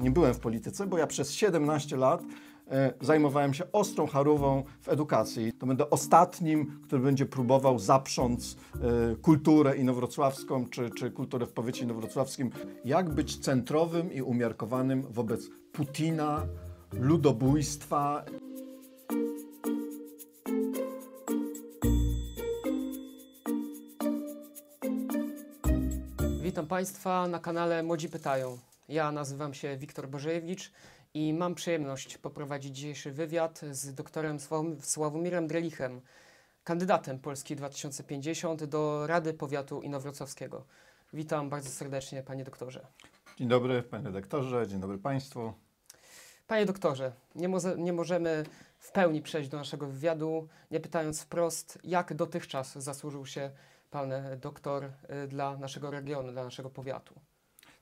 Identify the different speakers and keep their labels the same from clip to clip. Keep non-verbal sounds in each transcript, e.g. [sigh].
Speaker 1: nie byłem w polityce, bo ja przez 17 lat e, zajmowałem się ostrą charową w edukacji. To będę ostatnim, który będzie próbował zaprząc e, kulturę inowrocławską, czy, czy kulturę w powiecie inowrocławskim, jak być centrowym i umiarkowanym wobec Putina, ludobójstwa.
Speaker 2: Witam Państwa na kanale Młodzi Pytają. Ja nazywam się Wiktor Bożejewicz i mam przyjemność poprowadzić dzisiejszy wywiad z doktorem Sław- Sławomirem Drelichem, kandydatem Polski 2050 do Rady Powiatu Inowrocławskiego. Witam bardzo serdecznie, panie doktorze.
Speaker 1: Dzień dobry, panie redaktorze, dzień dobry państwu.
Speaker 2: Panie doktorze, nie, moze- nie możemy w pełni przejść do naszego wywiadu, nie pytając wprost, jak dotychczas zasłużył się pan e, doktor e, dla naszego regionu, dla naszego powiatu.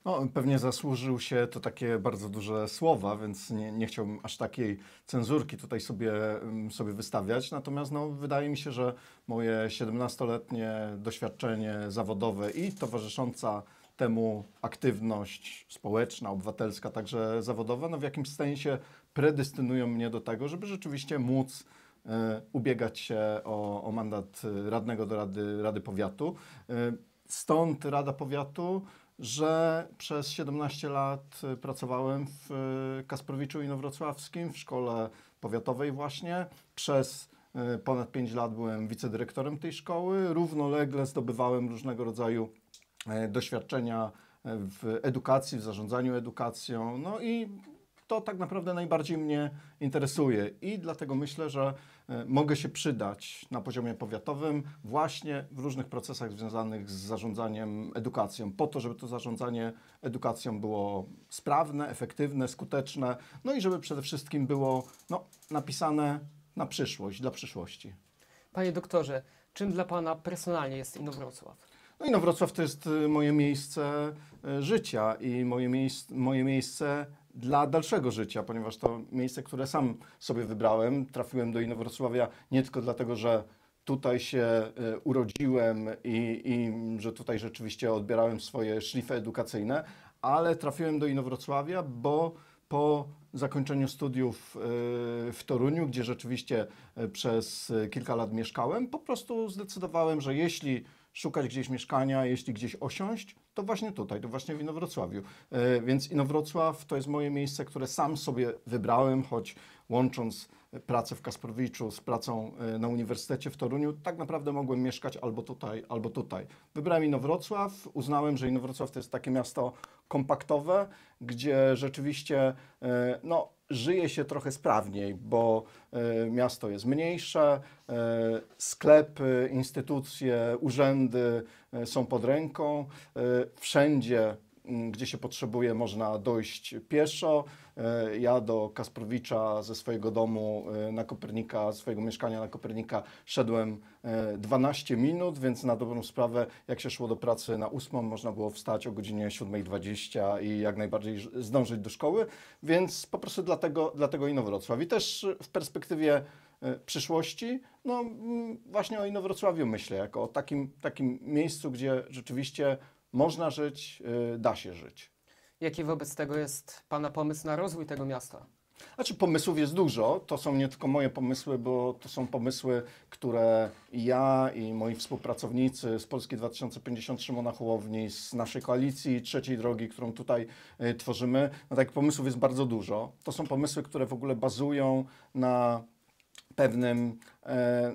Speaker 1: No, pewnie zasłużył się to takie bardzo duże słowa, więc nie, nie chciałbym aż takiej cenzurki tutaj sobie, mm, sobie wystawiać. Natomiast no, wydaje mi się, że moje 17-letnie doświadczenie zawodowe i towarzysząca temu aktywność społeczna, obywatelska, także zawodowa, no w jakimś sensie predestynują mnie do tego, żeby rzeczywiście móc e, ubiegać się o, o mandat radnego do Rady, Rady Powiatu. E, Stąd Rada Powiatu, że przez 17 lat e, pracowałem w e, Kasprowiczu Inowrocławskim, w szkole powiatowej właśnie. Przez e, ponad 5 lat byłem wicedyrektorem tej szkoły. Równolegle zdobywałem różnego rodzaju e, doświadczenia e, w edukacji, w zarządzaniu edukacją. No i to tak naprawdę najbardziej mnie interesuje i dlatego myślę, że e, mogę się przydać na poziomie powiatowym właśnie w różnych procesach związanych z zarządzaniem edukacją, po to, żeby to zarządzanie edukacją było sprawne, efektywne, skuteczne, no i żeby przede wszystkim było no, napisane na przyszłość, dla przyszłości.
Speaker 2: Panie doktorze, czym dla pana personalnie jest Inowrocław?
Speaker 1: No i no Wrocław to jest y, moje miejsce y, życia i moje, miejsc, moje miejsce dla dalszego życia, ponieważ to miejsce, które sam sobie wybrałem. Trafiłem do Inowrocławia nie tylko dlatego, że tutaj się y, urodziłem i, i że tutaj rzeczywiście odbierałem swoje szlify edukacyjne, ale trafiłem do Inowrocławia, bo po zakończeniu studiów y, w Toruniu, gdzie rzeczywiście y, przez kilka lat mieszkałem, po prostu zdecydowałem, że jeśli szukać gdzieś mieszkania, jeśli gdzieś osiąść, to właśnie tutaj, to właśnie w Inowrocławiu. E, Więc Inowrocław to jest moje miejsce, które sam sobie wybrałem, choć łącząc pracę w Kasprowiczu z pracą e, na Uniwersytecie w Toruniu, tak naprawdę mogłem mieszkać albo tutaj, albo tutaj. Wybrałem Inowrocław, uznałem, że Inowrocław to jest takie miasto kompaktowe, gdzie rzeczywiście e, no, żyje się trochę sprawniej, bo e, miasto jest mniejsze, e, sklepy, instytucje, urzędy e, są pod ręką, wszędzie gdzie się potrzebuje, można dojść pieszo. E, Ja do Kasprowicza ze swojego domu e, na Kopernika, swojego mieszkania na Kopernika szedłem e, 12 minut, więc na dobrą sprawę, jak się szło do pracy na 8, można było wstać o godzinie 7.20 i jak najbardziej zdążyć do szkoły, więc po prostu dlatego, dlatego Inowrocław. I też w perspektywie e, przyszłości, no właśnie o Inowrocławiu myślę, jako o takim, takim miejscu, gdzie rzeczywiście można żyć, e, da się żyć.
Speaker 2: Jaki wobec tego jest pana pomysł na rozwój tego miasta?
Speaker 1: Znaczy pomysłów jest dużo, to są nie tylko moje pomysły, bo to są pomysły, które ja i moi współpracownicy z Polski 2050 Szymona Hołowni, z naszej koalicji Trzeciej Drogi, którą tutaj y, tworzymy, no takich pomysłów jest bardzo dużo. To są pomysły, które w ogóle bazują na pewnym,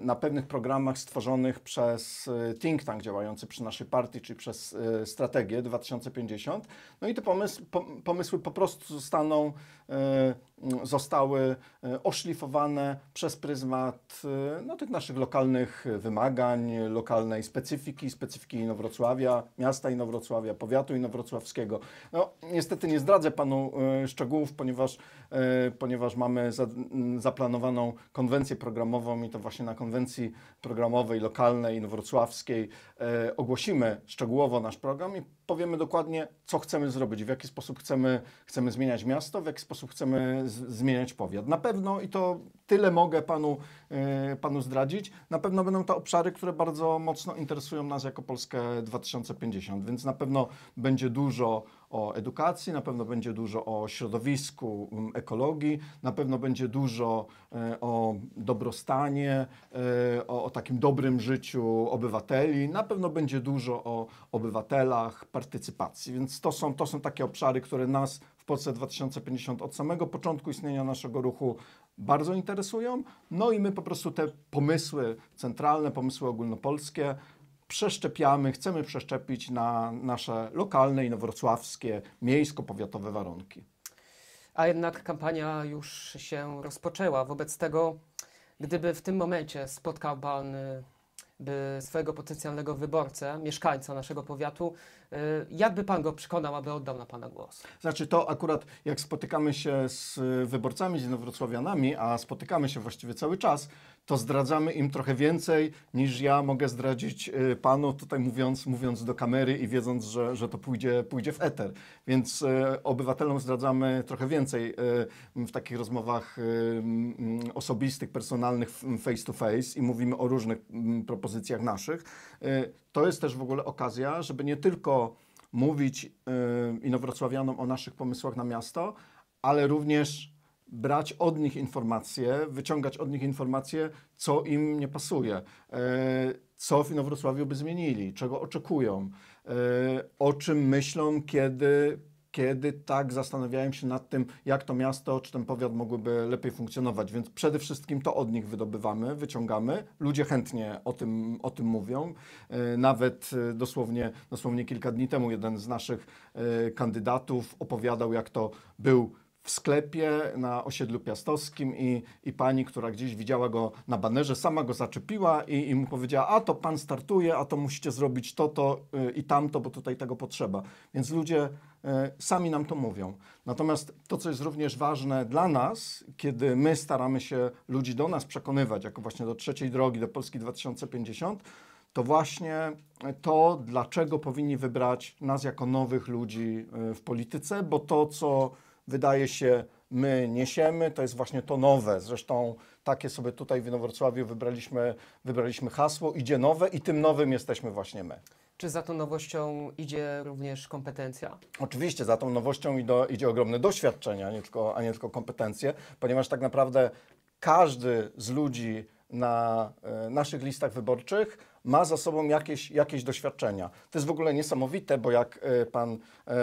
Speaker 1: na pewnych programach stworzonych przez e, think tank działający przy naszej partii, czyli przez e, strategię 2050. No i te pomysł, po, pomysły po prostu zostaną, e, zostały e, oszlifowane przez pryzmat e, no, tych naszych lokalnych wymagań, lokalnej specyfiki, specyfiki Inowrocławia, miasta Inowrocławia, powiatu inowrocławskiego. No, niestety nie zdradzę Panu e, szczegółów, ponieważ, e, ponieważ mamy za, zaplanowaną konwencję programową i to właśnie na konwencji programowej lokalnej inowrocławskiej e, ogłosimy szczegółowo nasz program i powiemy dokładnie, co chcemy zrobić, w jaki sposób chcemy, chcemy zmieniać miasto, w jaki sposób chcemy z, zmieniać powiat. Na pewno, i to tyle mogę panu, e, panu zdradzić, na pewno będą to obszary, które bardzo mocno interesują nas jako Polskę 2050, więc na pewno będzie dużo o edukacji, na pewno będzie dużo o środowisku, mm, ekologii, na pewno będzie dużo e, o dobrostanie, e, o, o takim dobrym życiu obywateli, na pewno będzie dużo o obywatelach, partycypacji. Więc to są, to są takie obszary, które nas w Polsce 2050 od samego początku istnienia naszego ruchu bardzo interesują. No i my po prostu te pomysły centralne, pomysły ogólnopolskie przeszczepiamy, chcemy przeszczepić na nasze lokalne, inowrocławskie, miejsko-powiatowe warunki.
Speaker 2: A jednak kampania już się rozpoczęła. Wobec tego, gdyby w tym momencie spotkał Pan y, by swojego potencjalnego wyborcę, mieszkańca naszego powiatu, jakby Pan go przekonał, aby oddał na Pana głos?
Speaker 1: Znaczy to akurat jak spotykamy się z wyborcami, z inowrocławianami, a spotykamy się właściwie cały czas, to zdradzamy im trochę więcej niż ja mogę zdradzić y, panu, tutaj mówiąc, mówiąc do kamery i wiedząc, że, że to pójdzie, pójdzie w eter. Więc y, obywatelom zdradzamy trochę więcej y, w takich rozmowach mm, osobistych, personalnych, face to face i mówimy o różnych mm, propozycjach naszych. To jest też w ogóle okazja, żeby nie tylko mówić inowrocławianom o naszych pomysłach na miasto, ale również brać od nich informacje, wyciągać od nich informacje, co im nie pasuje, e, co w Inowrocławiu by zmienili, czego oczekują, e, o czym myślą, kiedy, kiedy tak zastanawiają się nad tym, jak to miasto czy ten powiat mogłyby lepiej funkcjonować. Więc przede wszystkim to od nich wydobywamy, wyciągamy. Ludzie chętnie o tym, o tym mówią. E, nawet dosłownie, dosłownie kilka dni temu jeden z naszych kandydatów opowiadał, jak to był w sklepie na osiedlu piastowskim i, i pani, która gdzieś widziała go na banerze, sama go zaczepiła i, i mu powiedziała, a to pan startuje, a to musicie zrobić to, to yy, i tamto, bo tutaj tego potrzeba. Więc ludzie sami nam to mówią. Natomiast to, co jest również ważne dla nas, kiedy my staramy się ludzi do nas przekonywać, jako właśnie do trzeciej drogi, do Polski 2050, to właśnie to, dlaczego powinni wybrać nas jako nowych ludzi y, w polityce, bo to, co wydaje się, my niesiemy, to jest właśnie to nowe. Zresztą takie sobie tutaj w Inowrocławiu wybraliśmy, wybraliśmy hasło, idzie nowe i tym nowym jesteśmy właśnie my.
Speaker 2: Czy za tą nowością idzie również kompetencja?
Speaker 1: Oczywiście, za tą nowością idzie, idzie ogromne doświadczenie, a nie, tylko, a nie tylko kompetencje, ponieważ tak naprawdę każdy z ludzi na e, naszych listach wyborczych ma za sobą jakieś, jakieś doświadczenia. To jest w ogóle niesamowite, bo jak e, pan e,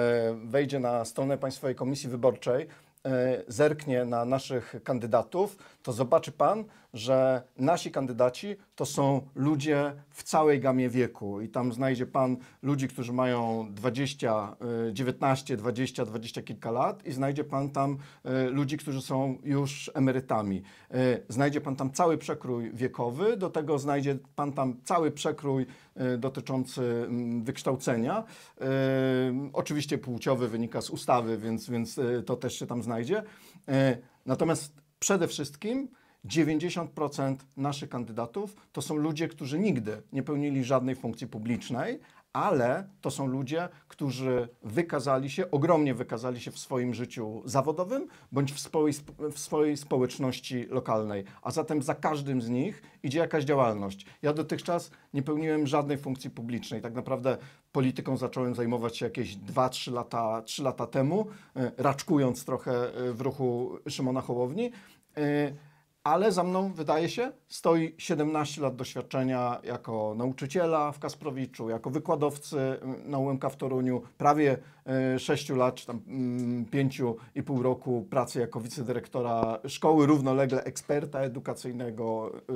Speaker 1: wejdzie na stronę Państwowej Komisji Wyborczej, zerknie na naszych kandydatów, to zobaczy Pan, że nasi kandydaci to są ludzie w całej gamie wieku i tam znajdzie Pan ludzi, którzy mają 20, 19, 20, 20 kilka lat i znajdzie Pan tam e, ludzi, którzy są już emerytami. E, znajdzie Pan tam cały przekrój wiekowy, do tego znajdzie Pan tam cały przekrój dotyczący mm, wykształcenia. Oczywiście płciowy wynika z ustawy, więc, więc to też się tam znajdzie natomiast przede wszystkim 90% naszych kandydatów to są ludzie, którzy nigdy nie pełnili żadnej funkcji publicznej, ale to są ludzie, którzy wykazali się, ogromnie wykazali się w swoim życiu zawodowym bądź w swojej, w swojej społeczności lokalnej. A zatem za każdym z nich idzie jakaś działalność. Ja dotychczas nie pełniłem żadnej funkcji publicznej. Tak naprawdę polityką zacząłem zajmować się jakieś 2-3 lata, 3 lata temu, e, raczkując trochę e, w ruchu Szymona Hołowni. Ale za mną, wydaje się, stoi 17 lat doświadczenia jako nauczyciela w Kasprowiczu, jako wykładowcy na UMK w Toruniu, prawie 6 e, lat, czy tam 5,5 mm, roku pracy jako wicedyrektora szkoły, równolegle eksperta edukacyjnego, e,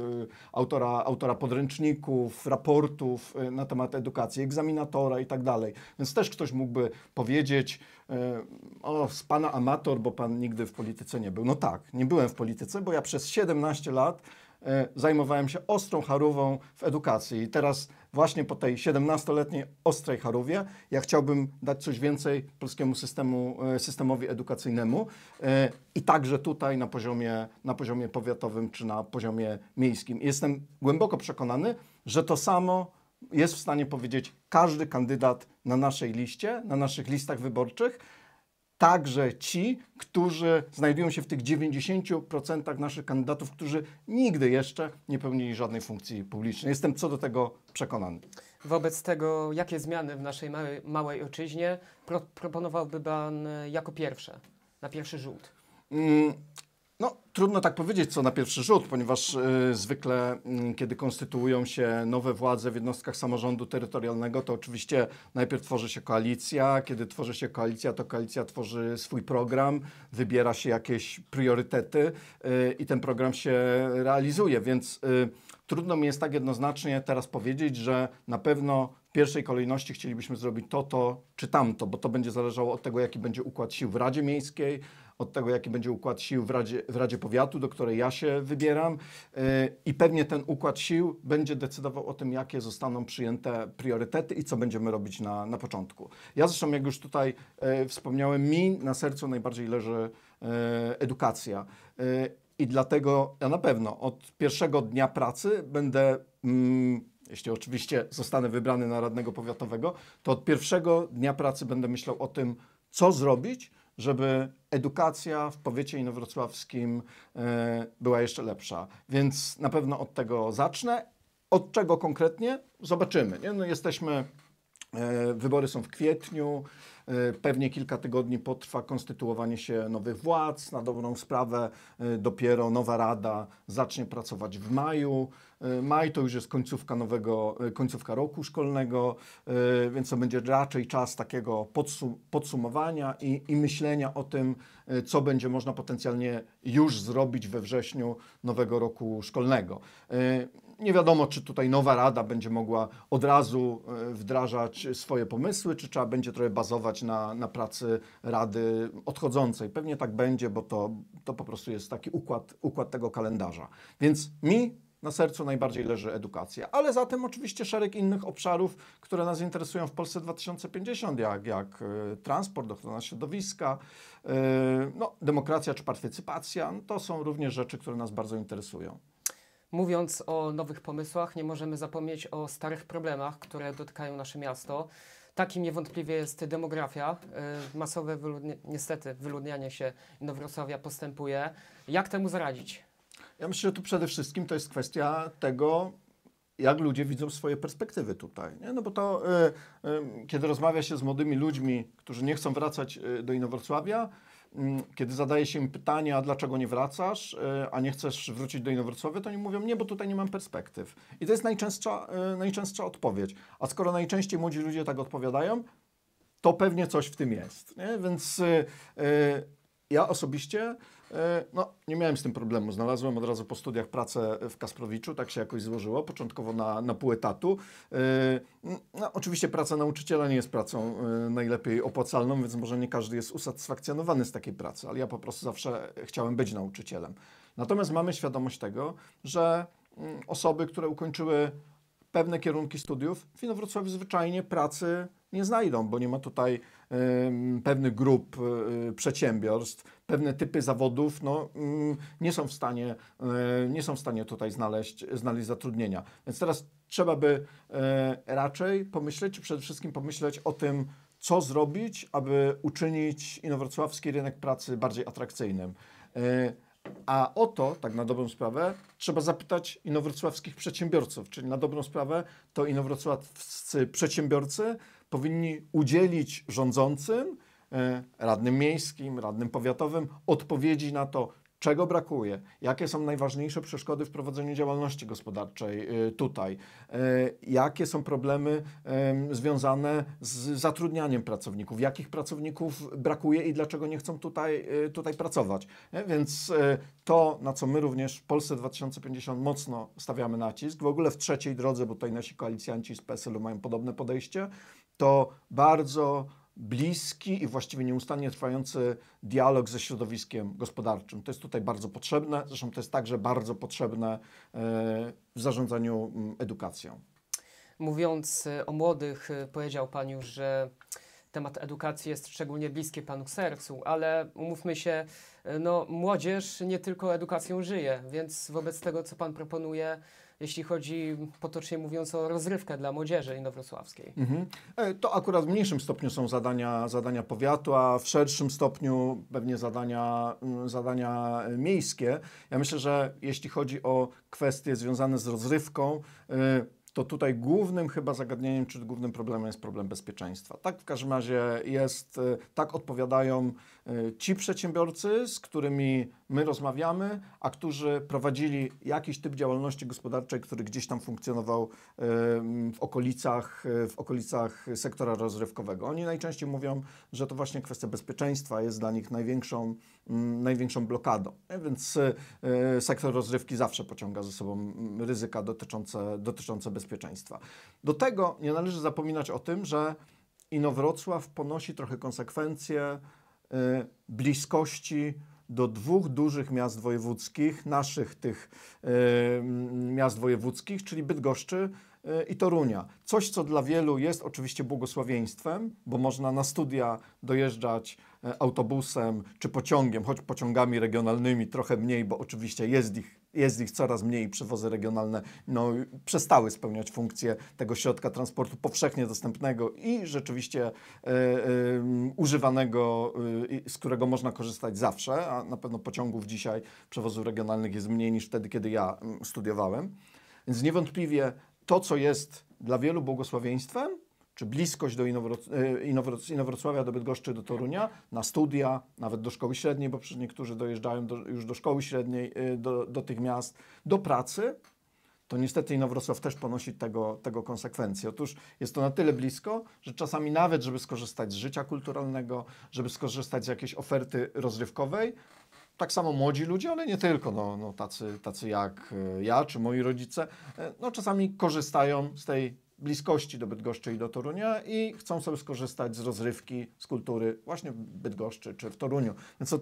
Speaker 1: autora, autora podręczników, raportów e, na temat edukacji, egzaminatora i tak dalej. Więc też ktoś mógłby powiedzieć, o, z pana amator, bo pan nigdy w polityce nie był. No tak, nie byłem w polityce, bo ja przez 17 lat zajmowałem się ostrą charówą w edukacji. I teraz właśnie po tej 17-letniej ostrej charówie ja chciałbym dać coś więcej polskiemu systemu, e, systemowi edukacyjnemu e, i także tutaj na poziomie, na poziomie powiatowym czy na poziomie miejskim. Jestem głęboko przekonany, że to samo jest w stanie powiedzieć każdy kandydat na naszej liście, na naszych listach wyborczych, także ci, którzy znajdują się w tych 90% naszych kandydatów, którzy nigdy jeszcze nie pełnili żadnej funkcji publicznej. Jestem co do tego przekonany.
Speaker 2: Wobec tego, jakie zmiany w naszej małej, małej ojczyźnie pro, proponowałby Pan e, jako pierwsze, na pierwszy rzut?
Speaker 1: Mm, No, trudno tak powiedzieć, co na pierwszy rzut, ponieważ y, zwykle, y, kiedy konstytuują się nowe władze w jednostkach samorządu terytorialnego, to oczywiście najpierw tworzy się koalicja. Kiedy tworzy się koalicja, to koalicja tworzy swój program, wybiera się jakieś priorytety y, i ten program się realizuje, więc y, trudno mi jest tak jednoznacznie teraz powiedzieć, że na pewno w pierwszej kolejności chcielibyśmy zrobić to, to czy tamto, bo to będzie zależało od tego, jaki będzie układ sił w Radzie Miejskiej, od tego, jaki będzie układ sił w Radzie, w Radzie Powiatu, do której ja się wybieram. Yy, I pewnie ten układ sił będzie decydował o tym, jakie zostaną przyjęte priorytety i co będziemy robić na, na początku. Ja zresztą, jak już tutaj yy, wspomniałem, mi na sercu najbardziej leży yy, edukacja. I dlatego ja na pewno od pierwszego dnia pracy będę. Mm, jeśli oczywiście zostanę wybrany na radnego powiatowego, to od pierwszego dnia pracy będę myślał o tym, co zrobić, żeby edukacja w powiecie inowrocławskim e, była jeszcze lepsza. Więc na pewno od tego zacznę. Od czego konkretnie? Zobaczymy. Nie? No jesteśmy, wybory są w kwietniu, e, pewnie kilka tygodni potrwa konstytuowanie się nowych władz. Na dobrą sprawę e, dopiero nowa rada zacznie pracować w maju. E, Maj to już jest końcówka nowego, e, końcówka roku szkolnego, e, więc to będzie raczej czas takiego podsum podsumowania i, i myślenia o tym, e, co będzie można potencjalnie już zrobić we wrześniu nowego roku szkolnego. Nie wiadomo, czy tutaj nowa rada będzie mogła od razu e, wdrażać swoje pomysły, czy trzeba będzie trochę bazować na, na pracy rady odchodzącej. Pewnie tak będzie, bo to, to po prostu jest taki układ, układ tego kalendarza. Więc mi na sercu najbardziej leży edukacja, ale za tym oczywiście szereg innych obszarów, które nas interesują w Polsce 2050, jak, jak e, transport, ochrona środowiska, e, no, demokracja czy partycypacja. No, to są również rzeczy, które nas bardzo interesują.
Speaker 2: Mówiąc o nowych pomysłach, nie możemy zapomnieć o starych problemach, które dotykają nasze miasto. Takim niewątpliwie jest demografia. Y, Masowe, wyludni- niestety, wyludnianie się Inowrocławia postępuje. Jak temu zaradzić?
Speaker 1: Ja myślę, że tu przede wszystkim to jest kwestia tego, jak ludzie widzą swoje perspektywy tutaj. Nie? No bo to, y, y, kiedy rozmawia się z młodymi ludźmi, którzy nie chcą wracać y, do Inowrocławia, kiedy zadaje się im pytanie, a dlaczego nie wracasz, y, a nie chcesz wrócić do Inowrocławia, to oni mówią, nie, bo tutaj nie mam perspektyw. I to jest najczęstsza, y, najczęstsza odpowiedź. A skoro najczęściej młodzi ludzie tak odpowiadają, to pewnie coś w tym jest. Nie? Więc y, ja osobiście no, nie miałem z tym problemu. Znalazłem od razu po studiach pracę w Kasprowiczu, tak się jakoś złożyło, początkowo na, na pół etatu. Y, no, oczywiście praca nauczyciela nie jest pracą y, najlepiej opłacalną, więc może nie każdy jest usatysfakcjonowany z takiej pracy, ale ja po prostu zawsze chciałem być nauczycielem. Natomiast mamy świadomość tego, że mm, osoby, które ukończyły pewne kierunki studiów w Inowrocławiu zwyczajnie pracy nie znajdą, bo nie ma tutaj pewnych grup y, przedsiębiorstw, pewne typy zawodów no, mm, nie, są w stanie, e, nie są w stanie tutaj znaleźć, znaleźć zatrudnienia. Więc teraz trzeba by e, raczej pomyśleć, przede wszystkim pomyśleć o tym, co zrobić, aby uczynić inowrocławski rynek pracy bardziej atrakcyjnym. E, a o to, tak na dobrą sprawę, trzeba zapytać inowrocławskich przedsiębiorców. Czyli na dobrą sprawę to inowrocławscy przedsiębiorcy powinni udzielić rządzącym, e, radnym miejskim, radnym powiatowym odpowiedzi na to, czego brakuje, jakie są najważniejsze przeszkody w prowadzeniu działalności gospodarczej y, tutaj, e, jakie są problemy em, związane z zatrudnianiem pracowników, jakich pracowników brakuje i dlaczego nie chcą tutaj, tutaj pracować. Więc e, to, na co my również w Polsce 2050 mocno stawiamy nacisk, w ogóle w trzeciej drodze, bo tutaj nasi koalicjanci z PSL-u mają podobne podejście, to bardzo bliski i właściwie nieustannie trwający dialog ze środowiskiem gospodarczym. To jest tutaj bardzo potrzebne, zresztą to jest także bardzo potrzebne e, w zarządzaniu mm, edukacją.
Speaker 2: Mówiąc y, o młodych, y, powiedział Pan już, że temat edukacji jest szczególnie bliski Panu sercu, ale umówmy się, no, młodzież nie tylko edukacją żyje, więc wobec tego, co Pan proponuje, jeśli chodzi potocznie mówiąc o rozrywkę dla młodzieży inowrocławskiej.
Speaker 1: Mhm. E, To akurat w mniejszym stopniu są zadania, zadania powiatu, a w szerszym stopniu pewnie zadania, mm, zadania e, miejskie. Ja myślę, że jeśli chodzi o kwestie związane z rozrywką, e, to tutaj głównym chyba zagadnieniem, czy głównym problemem jest problem bezpieczeństwa. Tak w każdym razie jest, tak odpowiadają ci przedsiębiorcy, z którymi my rozmawiamy, a którzy prowadzili jakiś typ działalności gospodarczej, który gdzieś tam funkcjonował w okolicach, w okolicach sektora rozrywkowego. Oni najczęściej mówią, że to właśnie kwestia bezpieczeństwa jest dla nich największą, największą blokadą. Więc sektor rozrywki zawsze pociąga ze sobą ryzyka dotyczące, dotyczące bezpieczeństwa. Do tego nie należy zapominać o tym, że Inowrocław ponosi trochę konsekwencje bliskości do dwóch dużych miast wojewódzkich, naszych tych y, miast wojewódzkich, czyli Bydgoszczy y, i Torunia. Coś, co dla wielu jest oczywiście błogosławieństwem, bo można na studia dojeżdżać autobusem czy pociągiem, choć pociągami regionalnymi trochę mniej, bo oczywiście jest ich jest ich coraz mniej, przewozy regionalne no, przestały spełniać funkcję tego środka transportu powszechnie dostępnego i rzeczywiście y, y, używanego, y, z którego można korzystać zawsze, a na pewno pociągów dzisiaj, przewozów regionalnych jest mniej niż wtedy, kiedy ja mm, studiowałem. Więc niewątpliwie to, co jest dla wielu błogosławieństwem, czy bliskość do e, Inowrocławia, do Bydgoszczy, do Torunia, na studia, nawet do szkoły średniej, bo przecież niektórzy dojeżdżają do, już do szkoły średniej, e, do, do tych miast, do pracy, to niestety Inowrocław też ponosi tego, tego konsekwencje. Otóż jest to na tyle blisko, że czasami nawet, żeby skorzystać z życia kulturalnego, żeby skorzystać z jakiejś oferty rozrywkowej, tak samo młodzi ludzie, ale nie tylko, no, no tacy, tacy jak e, ja czy moi rodzice, no czasami korzystają z tej bliskości do Bydgoszczy i do Torunia i chcą sobie skorzystać z rozrywki, z kultury właśnie w Bydgoszczy czy w Toruniu. Więc to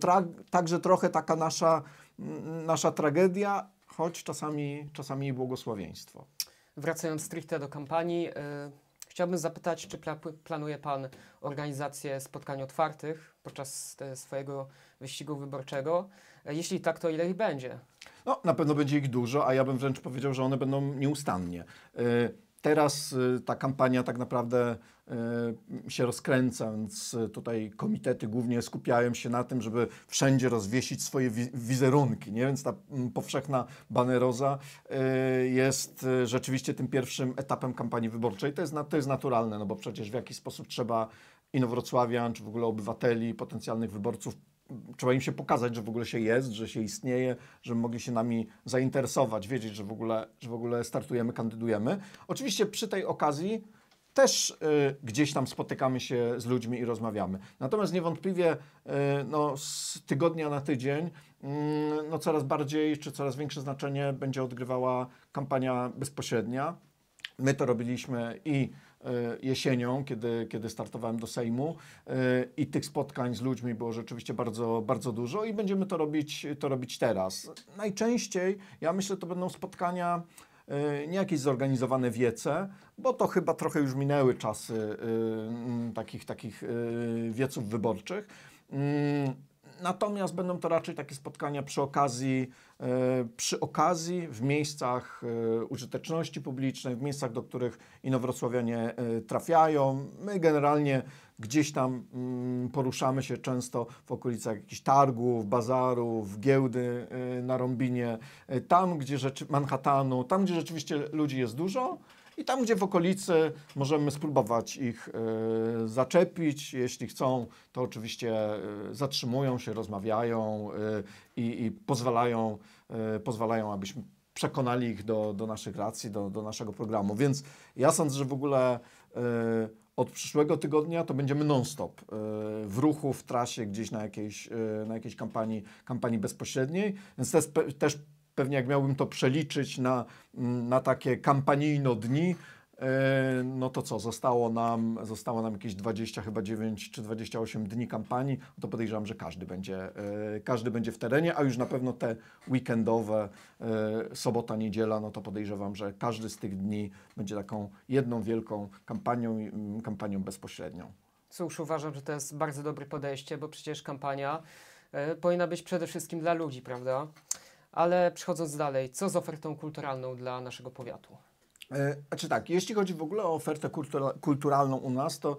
Speaker 1: także trochę taka nasza, nasza tragedia, choć czasami, czasami i błogosławieństwo.
Speaker 2: Wracając stricte do kampanii, yy, chciałbym zapytać, czy pla planuje Pan organizację spotkań otwartych podczas swojego wyścigu wyborczego? Jeśli tak, to ile ich będzie?
Speaker 1: No, na pewno będzie ich dużo, a ja bym wręcz powiedział, że one będą nieustannie. Yy, Teraz y, ta kampania tak naprawdę y, się rozkręca, więc tutaj komitety głównie skupiają się na tym, żeby wszędzie rozwiesić swoje wizerunki, nie? więc ta mm, powszechna baneroza y, jest rzeczywiście tym pierwszym etapem kampanii wyborczej. To jest, to jest naturalne, no bo przecież w jakiś sposób trzeba inowrocławian, czy w ogóle obywateli, potencjalnych wyborców trzeba im się pokazać, że w ogóle się jest, że się istnieje, żeby mogli się nami zainteresować, wiedzieć, że w ogóle, że w ogóle startujemy, kandydujemy. Oczywiście przy tej okazji też y, gdzieś tam spotykamy się z ludźmi i rozmawiamy. Natomiast niewątpliwie y, no, z tygodnia na tydzień y, no, coraz bardziej czy coraz większe znaczenie będzie odgrywała kampania bezpośrednia. My to robiliśmy i jesienią, kiedy, kiedy startowałem do Sejmu e, i tych spotkań z ludźmi było rzeczywiście bardzo, bardzo dużo i będziemy to robić, to robić teraz. Najczęściej, ja myślę, to będą spotkania e, nie jakieś zorganizowane wiece, bo to chyba trochę już minęły czasy takich, takich wieców wyborczych. Natomiast będą to raczej takie spotkania przy okazji, e, przy okazji w miejscach e, użyteczności publicznej, w miejscach, do których inowrocławianie e, trafiają. My generalnie gdzieś tam mm, poruszamy się często w okolicach jakichś targów, bazarów, giełdy na Rombinie, tam gdzie rzeczy, Manhattanu, tam gdzie rzeczywiście ludzi jest dużo. I tam, gdzie w okolicy możemy spróbować ich y, zaczepić, jeśli chcą, to oczywiście y, zatrzymują się, rozmawiają y, i, pozwalają, pozwalają, abyśmy przekonali ich do, do naszych racji, do, do naszego programu. Więc ja sądzę, że w ogóle od przyszłego tygodnia to będziemy non-stop w ruchu, w trasie, gdzieś na jakiejś, na jakiejś kampanii, kampanii bezpośredniej. Więc też, też pewnie jak miałbym to przeliczyć na, mm, na takie kampanijno dni, e, no to co, zostało nam, zostało nam jakieś 20, chyba 9 czy 28 dni kampanii, to podejrzewam, że każdy będzie, e, każdy będzie w terenie, a już na pewno te weekendowe, e, sobota, niedziela, no to podejrzewam, że każdy z tych dni będzie taką jedną wielką kampanią, mm, kampanią bezpośrednią.
Speaker 2: Cóż, uważam, że to jest bardzo dobre podejście, bo przecież kampania powinna być przede wszystkim dla ludzi, prawda? Ale przechodząc dalej, co z ofertą kulturalną dla naszego powiatu?
Speaker 1: E, znaczy tak, jeśli chodzi w ogóle o ofertę kultura kulturalną u nas, to,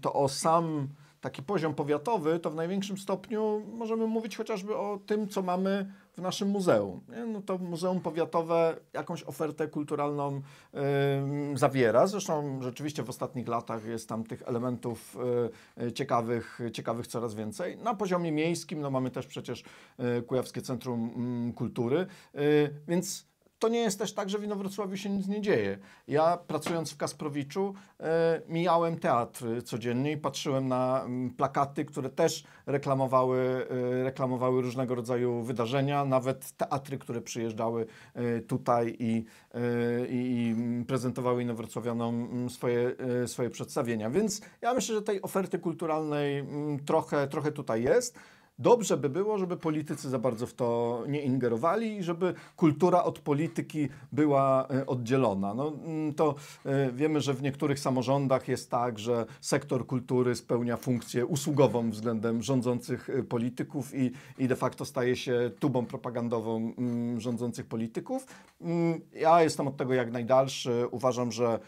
Speaker 1: to o sam taki poziom powiatowy, to w największym stopniu możemy mówić chociażby o tym, co mamy w naszym muzeum. Nie? No to Muzeum Powiatowe jakąś ofertę kulturalną y, zawiera. Zresztą rzeczywiście w ostatnich latach jest tam tych elementów y, ciekawych, ciekawych coraz więcej. Na poziomie miejskim no mamy też przecież y, Kujawskie Centrum y, Kultury, y, więc to nie jest też tak, że w Inowrocławiu się nic nie dzieje. Ja pracując w Kasprowiczu e, mijałem teatr codziennie i patrzyłem na m, plakaty, które też reklamowały, e, reklamowały różnego rodzaju wydarzenia, nawet teatry, które przyjeżdżały e, tutaj i, e, i, i prezentowały Inowrocławianom m, swoje, e, swoje przedstawienia. Więc ja myślę, że tej oferty kulturalnej m, trochę, trochę tutaj jest. Dobrze by było, żeby politycy za bardzo w to nie ingerowali i żeby kultura od polityki była e, oddzielona. No, mm, to e, wiemy, że w niektórych samorządach jest tak, że sektor kultury spełnia funkcję usługową względem rządzących e, polityków i, i de facto staje się tubą propagandową mm, rządzących polityków. Mm, Ja jestem od tego jak najdalszy. Uważam, że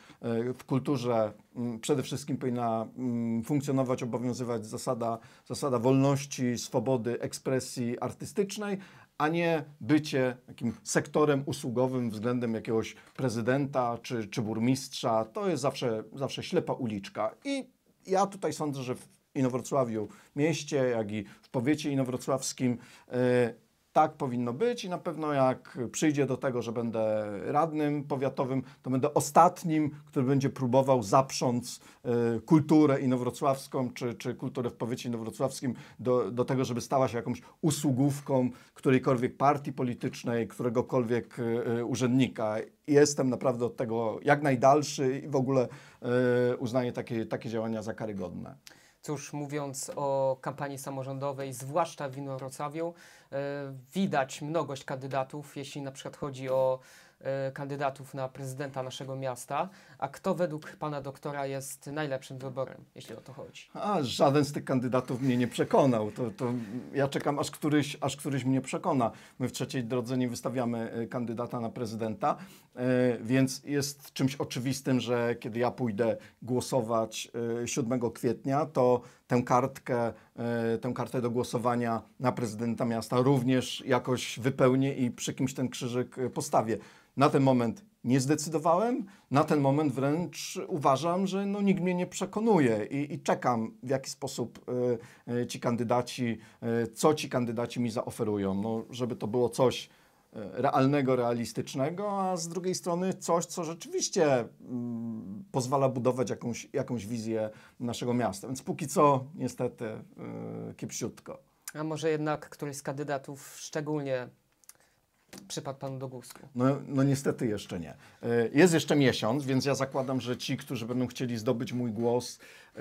Speaker 1: w kulturze przede wszystkim powinna mm, funkcjonować, obowiązywać zasada, zasada wolności, swobody ekspresji artystycznej, a nie bycie takim sektorem usługowym względem jakiegoś prezydenta czy, czy burmistrza. To jest zawsze, zawsze ślepa uliczka. I ja tutaj sądzę, że w Inowrocławiu mieście, jak i w powiecie inowrocławskim e, tak powinno być i na pewno jak przyjdzie do tego, że będę radnym powiatowym, to będę ostatnim, który będzie próbował zaprząc e, kulturę inowrocławską czy, czy kulturę w powiecie inowrocławskim do, do tego, żeby stała się jakąś usługówką którejkolwiek partii politycznej, któregokolwiek e, urzędnika. Jestem naprawdę od tego jak najdalszy i w ogóle e, uznaję takie, takie działania za karygodne.
Speaker 2: Cóż, mówiąc o kampanii samorządowej, zwłaszcza w Inowrocławiu, e, widać mnogość kandydatów, jeśli na przykład chodzi o e, kandydatów na prezydenta naszego miasta. A kto według pana doktora jest najlepszym wyborem, jeśli o to chodzi?
Speaker 1: A żaden z tych kandydatów mnie nie przekonał. To, to ja czekam, aż któryś, aż któryś mnie przekona. My w trzeciej drodze nie wystawiamy e, kandydata na prezydenta, e, więc jest czymś oczywistym, że kiedy ja pójdę głosować e, 7 kwietnia, to tę kartkę, e, tę kartę do głosowania na prezydenta miasta również jakoś wypełnię i przy kimś ten krzyżyk e, postawię. Na ten moment nie zdecydowałem. Na ten moment wręcz uważam, że no, nikt mnie nie przekonuje i, i czekam, w jaki sposób e, ci kandydaci, e, co ci kandydaci mi zaoferują. No, żeby to było coś realnego, realistycznego, a z drugiej strony coś, co rzeczywiście mm, pozwala budować jakąś, jakąś wizję naszego miasta. Więc póki co niestety e, kiepsiutko.
Speaker 2: A może jednak któryś z kandydatów szczególnie przypadł panu do gustu?
Speaker 1: No, no niestety jeszcze nie. E, Jest jeszcze miesiąc, więc ja zakładam, że ci, którzy będą chcieli zdobyć mój głos, e,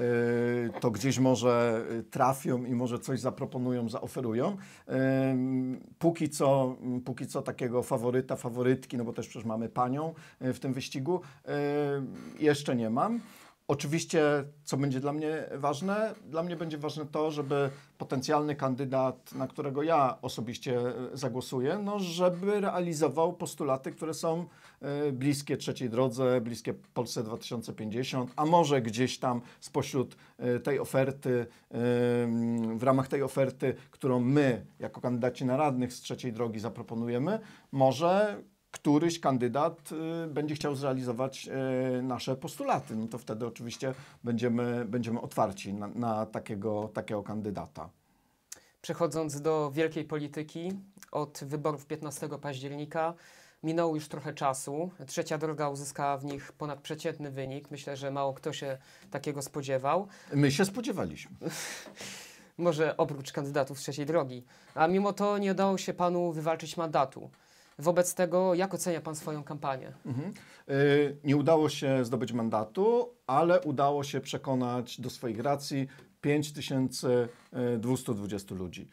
Speaker 1: to gdzieś może trafią i może coś zaproponują, zaoferują. E, Póki co, póki co takiego faworyta, faworytki, no bo też przecież mamy panią w tym wyścigu, jeszcze nie mam. Oczywiście, co będzie dla mnie ważne? Dla mnie będzie ważne to, żeby potencjalny kandydat, na którego ja osobiście e, zagłosuję, no, żeby realizował postulaty, które są e, bliskie trzeciej drodze, bliskie Polsce 2050, a może gdzieś tam spośród e, tej oferty, w ramach tej oferty, którą my, jako kandydaci na radnych z trzeciej drogi zaproponujemy, może któryś kandydat y, będzie chciał zrealizować y, nasze postulaty, no to wtedy oczywiście będziemy, będziemy otwarci na, na takiego, takiego kandydata.
Speaker 2: Przechodząc do wielkiej polityki, od wyborów 15 października minęło już trochę czasu. Trzecia droga uzyskała w nich ponadprzeciętny wynik. Myślę, że mało kto się takiego spodziewał.
Speaker 1: My się spodziewaliśmy. [laughs]
Speaker 2: Może oprócz kandydatów z trzeciej drogi. A mimo to nie udało się panu wywalczyć mandatu. Wobec tego, jak ocenia pan swoją kampanię?
Speaker 1: Mhm. Y, Nie udało się zdobyć mandatu, ale udało się przekonać do swoich racji 5220 ludzi. Y,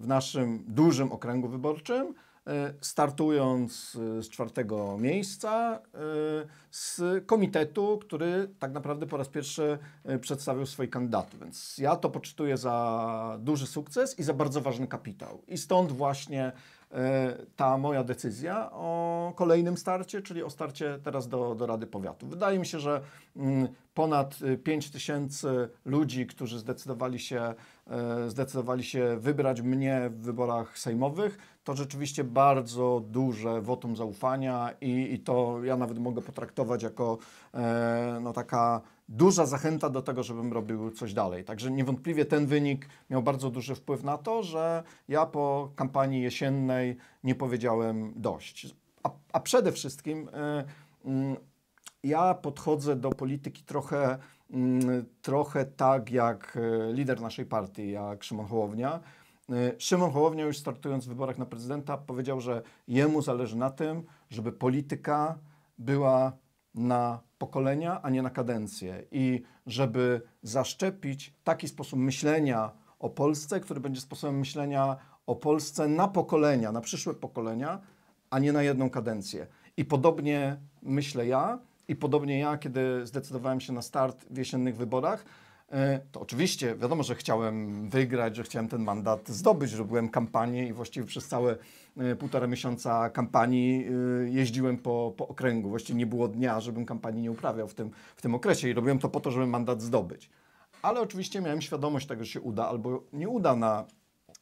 Speaker 1: W naszym dużym okręgu wyborczym, y, startując y, z czwartego miejsca, y, z komitetu, który tak naprawdę po raz pierwszy przedstawił swoich kandydatów. Więc ja to poczytuję za duży sukces i za bardzo ważny kapitał. I stąd właśnie ta moja decyzja o kolejnym starcie, czyli o starcie teraz do, do Rady Powiatu. Wydaje mi się, że mm, ponad 5 tysięcy ludzi, którzy zdecydowali się, e, zdecydowali się wybrać mnie w wyborach sejmowych, to rzeczywiście bardzo duże wotum zaufania i, i to ja nawet mogę potraktować jako e, no, taka duża zachęta do tego, żebym robił coś dalej. Także niewątpliwie ten wynik miał bardzo duży wpływ na to, że ja po kampanii jesiennej nie powiedziałem dość. A, a przede wszystkim e, mm, ja podchodzę do polityki trochę, mm, trochę tak jak e, lider naszej partii, jak Szymon Hołownia. E, Szymon Hołownia już startując w wyborach na prezydenta powiedział, że jemu zależy na tym, żeby polityka była na pokolenia, a nie na kadencję. I żeby zaszczepić taki sposób myślenia o Polsce, który będzie sposobem myślenia o Polsce na pokolenia, na przyszłe pokolenia, a nie na jedną kadencję. I podobnie myślę ja, i podobnie ja, kiedy zdecydowałem się na start w jesiennych wyborach, to oczywiście wiadomo, że chciałem wygrać, że chciałem ten mandat zdobyć, że byłem kampanię i właściwie przez całe e, półtora miesiąca kampanii e, jeździłem po, po okręgu. Właściwie nie było dnia, żebym kampanii nie uprawiał w tym, w tym okresie i robiłem to po to, żeby mandat zdobyć. Ale oczywiście miałem świadomość tego, że się uda albo nie uda na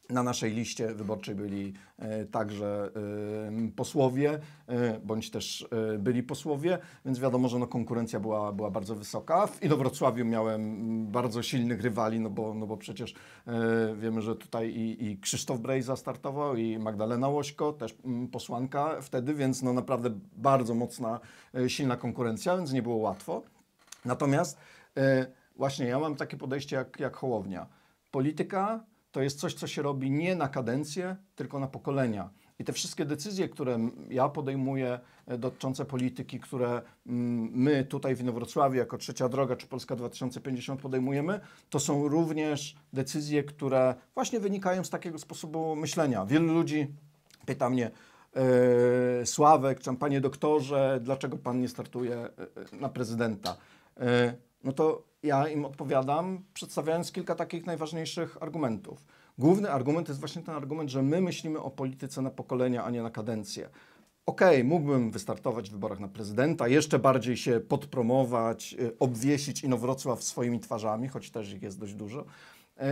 Speaker 1: na naszej liście wyborczej byli e, także e, posłowie, e, bądź też byli posłowie, więc wiadomo, że no, konkurencja była, była bardzo wysoka. W Inowrocławiu miałem bardzo silnych rywali, no bo, no bo przecież wiemy, że tutaj i, i Krzysztof Brejza startował, i Magdalena Łośko, też posłanka wtedy, więc no naprawdę bardzo mocna, silna konkurencja, więc nie było łatwo. Natomiast właśnie ja mam takie podejście jak, jak Hołownia. Polityka to jest coś, co się robi nie na kadencję, tylko na pokolenia. I te wszystkie decyzje, które ja podejmuję e, dotyczące polityki, które my tutaj w Inowrocławiu jako Trzecia Droga czy Polska 2050 podejmujemy, to są również decyzje, które właśnie wynikają z takiego sposobu myślenia. Wielu ludzi pyta mnie, e, Sławek, czy panie doktorze, dlaczego pan nie startuje e, na prezydenta? No to ja im odpowiadam, przedstawiając kilka takich najważniejszych argumentów. Główny argument jest właśnie ten argument, że my myślimy o polityce na pokolenia, a nie na kadencję. Okej, okay, mógłbym wystartować w wyborach na prezydenta, jeszcze bardziej się podpromować, y, obwiesić Inowrocław swoimi twarzami, choć też ich jest dość dużo, y,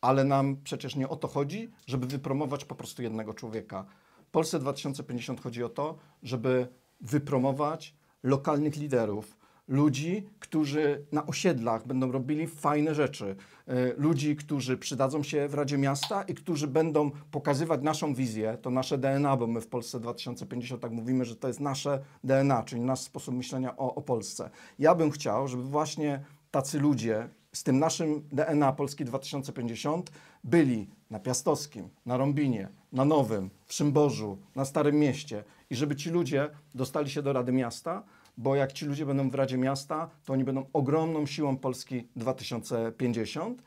Speaker 1: ale nam przecież nie o to chodzi, żeby wypromować po prostu jednego człowieka. Polsce 2050 chodzi o to, żeby wypromować lokalnych liderów, ludzi, którzy na osiedlach będą robili fajne rzeczy, e, ludzi, którzy przydadzą się w Radzie Miasta i którzy będą pokazywać naszą wizję, to nasze DNA, bo my w Polsce 2050 tak mówimy, że to jest nasze DNA, czyli nasz sposób myślenia o, o Polsce. Ja bym chciał, żeby właśnie tacy ludzie z tym naszym DNA Polski 2050 byli na Piastowskim, na Rąbinie, na Nowym, w Szymborzu, na Starym Mieście i żeby ci ludzie dostali się do Rady Miasta, bo jak ci ludzie będą w Radzie Miasta, to oni będą ogromną siłą Polski 2050.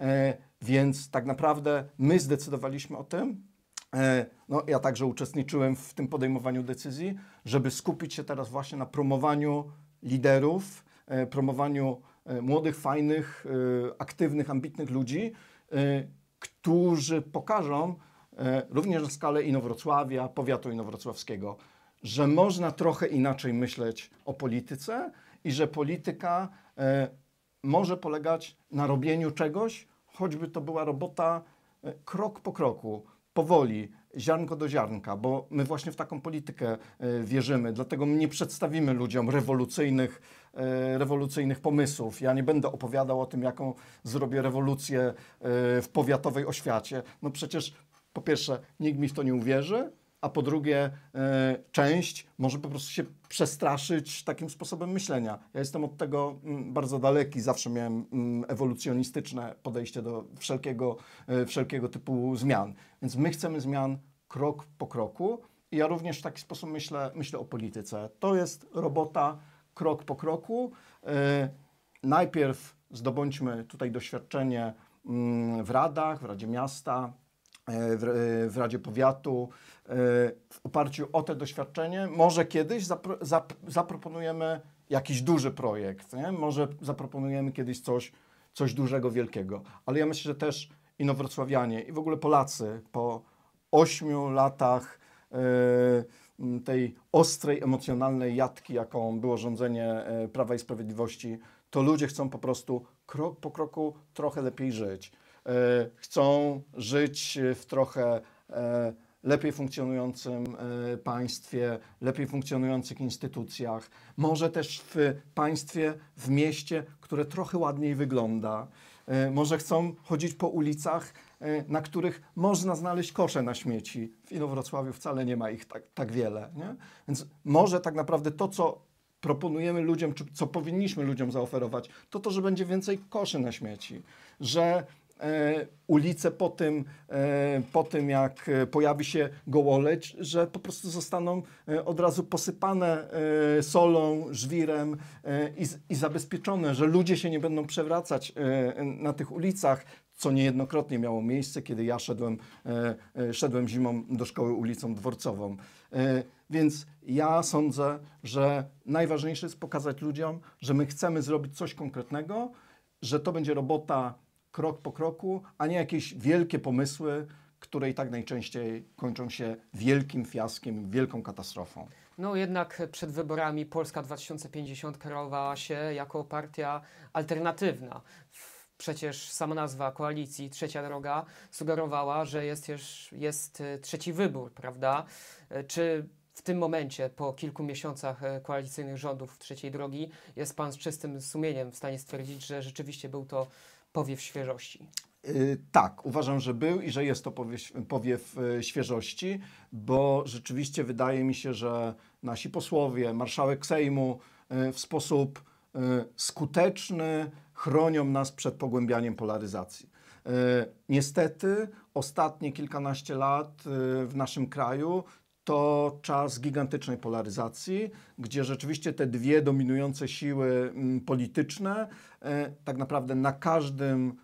Speaker 1: E, więc tak naprawdę my zdecydowaliśmy o tym. E, no, ja także uczestniczyłem w tym podejmowaniu decyzji, żeby skupić się teraz właśnie na promowaniu liderów, e, promowaniu młodych, fajnych, aktywnych, ambitnych ludzi, którzy pokażą również na skalę Inowrocławia, powiatu inowrocławskiego, że można trochę inaczej myśleć o polityce i że polityka e, może polegać na robieniu czegoś, choćby to była robota e, krok po kroku, powoli, ziarnko do ziarnka, bo my właśnie w taką politykę e, wierzymy. Dlatego nie przedstawimy ludziom rewolucyjnych, rewolucyjnych pomysłów. Ja nie będę opowiadał o tym, jaką zrobię rewolucję w powiatowej oświacie. No przecież po pierwsze, nikt mi w to nie uwierzy, a po drugie e, część może po prostu się przestraszyć takim sposobem myślenia. Ja jestem od tego mm, bardzo daleki, zawsze miałem mm, ewolucjonistyczne podejście do wszelkiego, e, wszelkiego typu zmian. Więc my chcemy zmian krok po kroku i ja również w taki sposób myślę, myślę o polityce. To jest robota krok po kroku. E, najpierw zdobądźmy tutaj doświadczenie mm, w radach, w Radzie Miasta, w, w Radzie Powiatu, w oparciu o te doświadczenie, może kiedyś zapro, zap, zaproponujemy jakiś duży projekt, nie? może zaproponujemy kiedyś coś, coś dużego, wielkiego. Ale ja myślę, że też inowrocławianie i w ogóle Polacy po ośmiu latach e, tej ostrej, emocjonalnej jatki, jaką było rządzenie e, Prawa i Sprawiedliwości, to ludzie chcą po prostu krok po kroku trochę lepiej żyć. E, chcą żyć w trochę lepiej funkcjonującym państwie, lepiej funkcjonujących instytucjach, może też w państwie, w mieście, które trochę ładniej wygląda. Może chcą chodzić po ulicach E, na których można znaleźć kosze na śmieci. W Inowrocławiu wcale nie ma ich tak, tak wiele. Nie? Więc może tak naprawdę to, co proponujemy ludziom, czy co powinniśmy ludziom zaoferować, to to, że będzie więcej koszy na śmieci, że e, ulice po tym, e, po tym, jak pojawi się gołoleć, że po prostu zostaną e, od razu posypane e, solą, żwirem e, i, i zabezpieczone, że ludzie się nie będą przewracać e, na tych ulicach, co niejednokrotnie miało miejsce, kiedy ja szedłem, e, e, szedłem zimą do szkoły ulicą Dworcową. E, więc ja sądzę, że najważniejsze jest pokazać ludziom, że my chcemy zrobić coś konkretnego, że to będzie robota krok po kroku, a nie jakieś wielkie pomysły, które i tak najczęściej kończą się wielkim fiaskiem, wielką katastrofą.
Speaker 2: No jednak przed wyborami Polska 2050 kierowała się jako partia alternatywna. Przecież sama nazwa koalicji Trzecia Droga sugerowała, że jest, już, jest e, trzeci wybór, prawda? E, czy w tym momencie, po kilku miesiącach e, koalicyjnych rządów Trzeciej Drogi, jest Pan z czystym sumieniem w stanie stwierdzić, że rzeczywiście był to powiew świeżości?
Speaker 1: Yy, tak, uważam, że był i że jest to powiew, powiew świeżości, bo rzeczywiście wydaje mi się, że nasi posłowie, marszałek Sejmu yy, w sposób skuteczny, chronią nas przed pogłębianiem polaryzacji. Niestety, ostatnie kilkanaście lat w naszym kraju to czas gigantycznej polaryzacji, gdzie rzeczywiście te dwie dominujące siły mm, polityczne e, tak naprawdę na każdym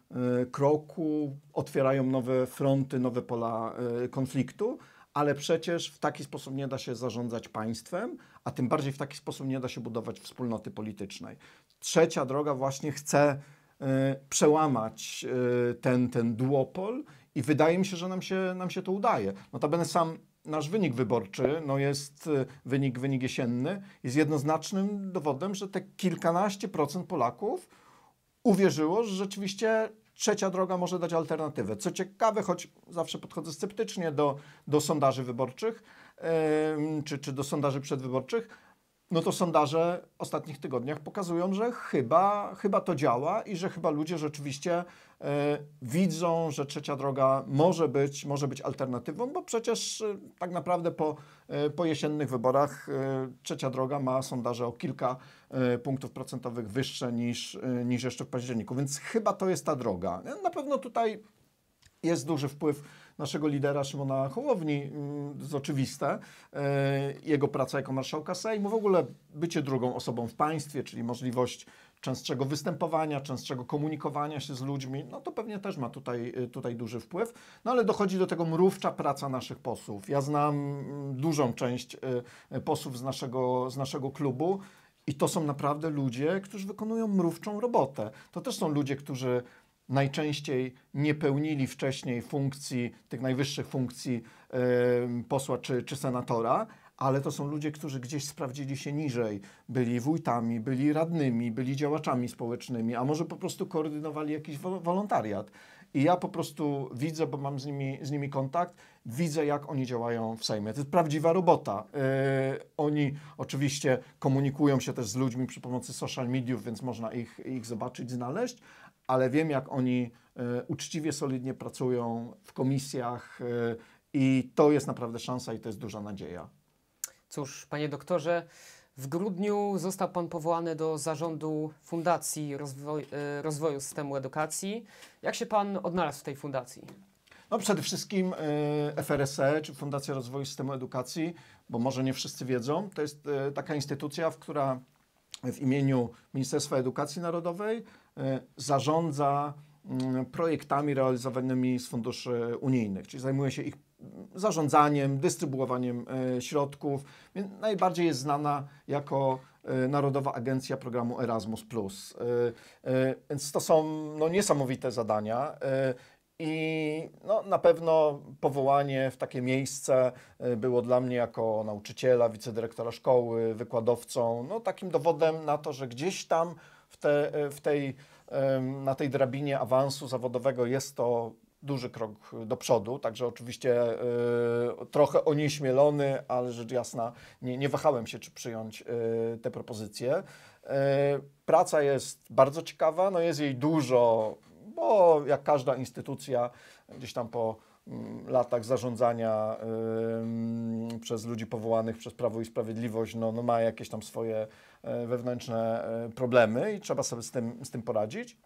Speaker 1: kroku otwierają nowe fronty, nowe pola konfliktu, ale przecież w taki sposób nie da się zarządzać państwem, a tym bardziej w taki sposób nie da się budować wspólnoty politycznej. Trzecia droga właśnie chce przełamać ten, ten duopol i wydaje mi się, że nam się, nam się to udaje. Notabene sam nasz wynik wyborczy, no jest y, wynik, wynik jesienny, jest jednoznacznym dowodem, że te kilkanaście procent Polaków uwierzyło, że rzeczywiście trzecia droga może dać alternatywę. Co ciekawe, choć zawsze podchodzę sceptycznie do, do sondaży wyborczych, yy, czy, czy do sondaży przedwyborczych, no to sondaże w ostatnich tygodniach pokazują, że chyba, chyba to działa i że chyba ludzie rzeczywiście e, widzą, że trzecia droga może być, może być alternatywą, bo przecież e, tak naprawdę po, e, po jesiennych wyborach trzecia droga ma sondaże o kilka punktów procentowych wyższe niż, niż jeszcze w październiku, więc chyba to jest ta droga. Na pewno tutaj jest duży wpływ naszego lidera Szymona Hołowni, mm, jest oczywiste. E, jego praca jako marszałka Sejmu, w ogóle bycie drugą osobą w państwie, czyli możliwość częstszego występowania, częstszego komunikowania się z ludźmi, no to pewnie też ma tutaj, e, tutaj duży wpływ. No ale dochodzi do tego mrówcza praca naszych posłów. Ja znam mm, dużą część e, posłów z naszego, z naszego klubu. I to są naprawdę ludzie, którzy wykonują mrówczą robotę. To też są ludzie, którzy najczęściej nie pełnili wcześniej funkcji, tych najwyższych funkcji posła czy, czy senatora, ale to są ludzie, którzy gdzieś sprawdzili się niżej. Byli wójtami, byli radnymi, byli działaczami społecznymi, a może po prostu koordynowali jakiś wolontariat. I ja po prostu widzę, bo mam z nimi, z nimi kontakt, widzę, jak oni działają w Sejmie. To jest prawdziwa robota. Yy, oni oczywiście komunikują się też z ludźmi przy pomocy social mediów, więc można ich, ich zobaczyć, znaleźć, ale wiem, jak oni e, uczciwie, solidnie pracują w komisjach e, i to jest naprawdę szansa i to jest duża nadzieja.
Speaker 2: Cóż, panie doktorze, w grudniu został pan powołany do zarządu Fundacji Rozwoj, e, Rozwoju Systemu Edukacji. Jak się pan odnalazł w tej fundacji?
Speaker 1: No przede wszystkim FRSE, czy Fundacja Rozwoju Systemu Edukacji, bo może nie wszyscy wiedzą, to jest taka instytucja, w która w imieniu Ministerstwa Edukacji Narodowej zarządza mm, projektami realizowanymi z funduszy unijnych, czyli zajmuje się ich zarządzaniem, dystrybuowaniem e, środków. Najbardziej jest znana jako e, Narodowa Agencja Programu Erasmus. Więc to są no, niesamowite zadania. I no, na pewno powołanie w takie miejsce było dla mnie jako nauczyciela, wicedyrektora szkoły, wykładowcą, no, takim dowodem na to, że gdzieś tam w, te, w tej, na tej drabinie awansu zawodowego jest to duży krok do przodu, także oczywiście y, trochę onieśmielony, ale rzecz jasna nie, nie wahałem się, czy przyjąć y, te propozycje. Y, praca jest bardzo ciekawa, no jest jej dużo, bo jak każda instytucja gdzieś tam po latach zarządzania przez ludzi powołanych przez Prawo i Sprawiedliwość, no, no ma jakieś tam swoje e, wewnętrzne e, problemy i trzeba sobie z tym, z tym poradzić.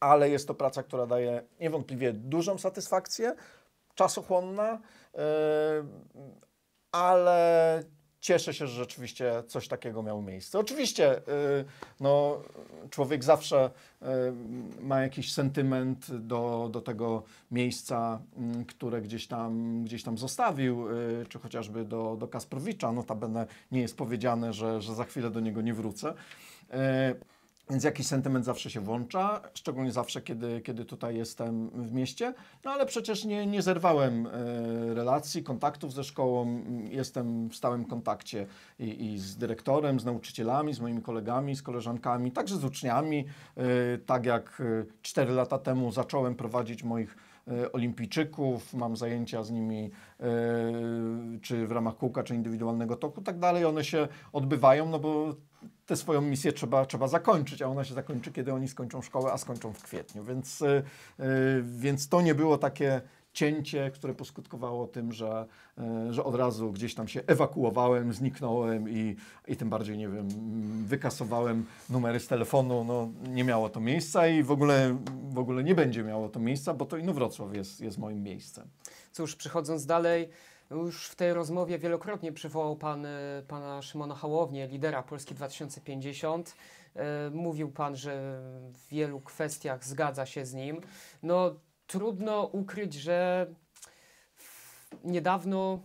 Speaker 1: Ale jest to praca, która daje niewątpliwie dużą satysfakcję, czasochłonna, yy, ale cieszę się, że rzeczywiście coś takiego miało miejsce. Oczywiście yy, no, człowiek zawsze yy, ma jakiś sentyment do, do tego miejsca, yy, które gdzieś tam, gdzieś tam zostawił, yy, czy chociażby do, do Kasprowicza. Notabene nie jest powiedziane, że, że za chwilę do niego nie wrócę. Więc jakiś sentyment zawsze się włącza, szczególnie zawsze, kiedy, kiedy tutaj jestem w mieście. No ale przecież nie, nie zerwałem e, relacji, kontaktów ze szkołą. Jestem w stałym kontakcie i, i z dyrektorem, z nauczycielami, z moimi kolegami, z koleżankami, także z uczniami. E, tak jak 4 lata temu zacząłem prowadzić moich e, olimpijczyków, mam zajęcia z nimi czy w ramach kółka, czy indywidualnego toku, tak dalej. One się odbywają, no bo tę swoją misję trzeba, trzeba zakończyć, a ona się zakończy, kiedy oni skończą szkołę, a skończą w kwietniu. Więc, yy, więc to nie było takie cięcie, które poskutkowało tym, że, yy, że od razu gdzieś tam się ewakuowałem, zniknąłem i, i tym bardziej, nie wiem, wykasowałem numery z telefonu. No, nie miało to miejsca i w ogóle, w ogóle nie będzie miało to miejsca, bo to Inowrocław jest, jest moim miejscem.
Speaker 2: Cóż, przechodząc dalej, już w tej rozmowie wielokrotnie przywołał Pan e, Pana Szymona Hołownię, lidera Polski 2050. E, mówił Pan, że w wielu kwestiach zgadza się z nim. No, trudno ukryć, że niedawno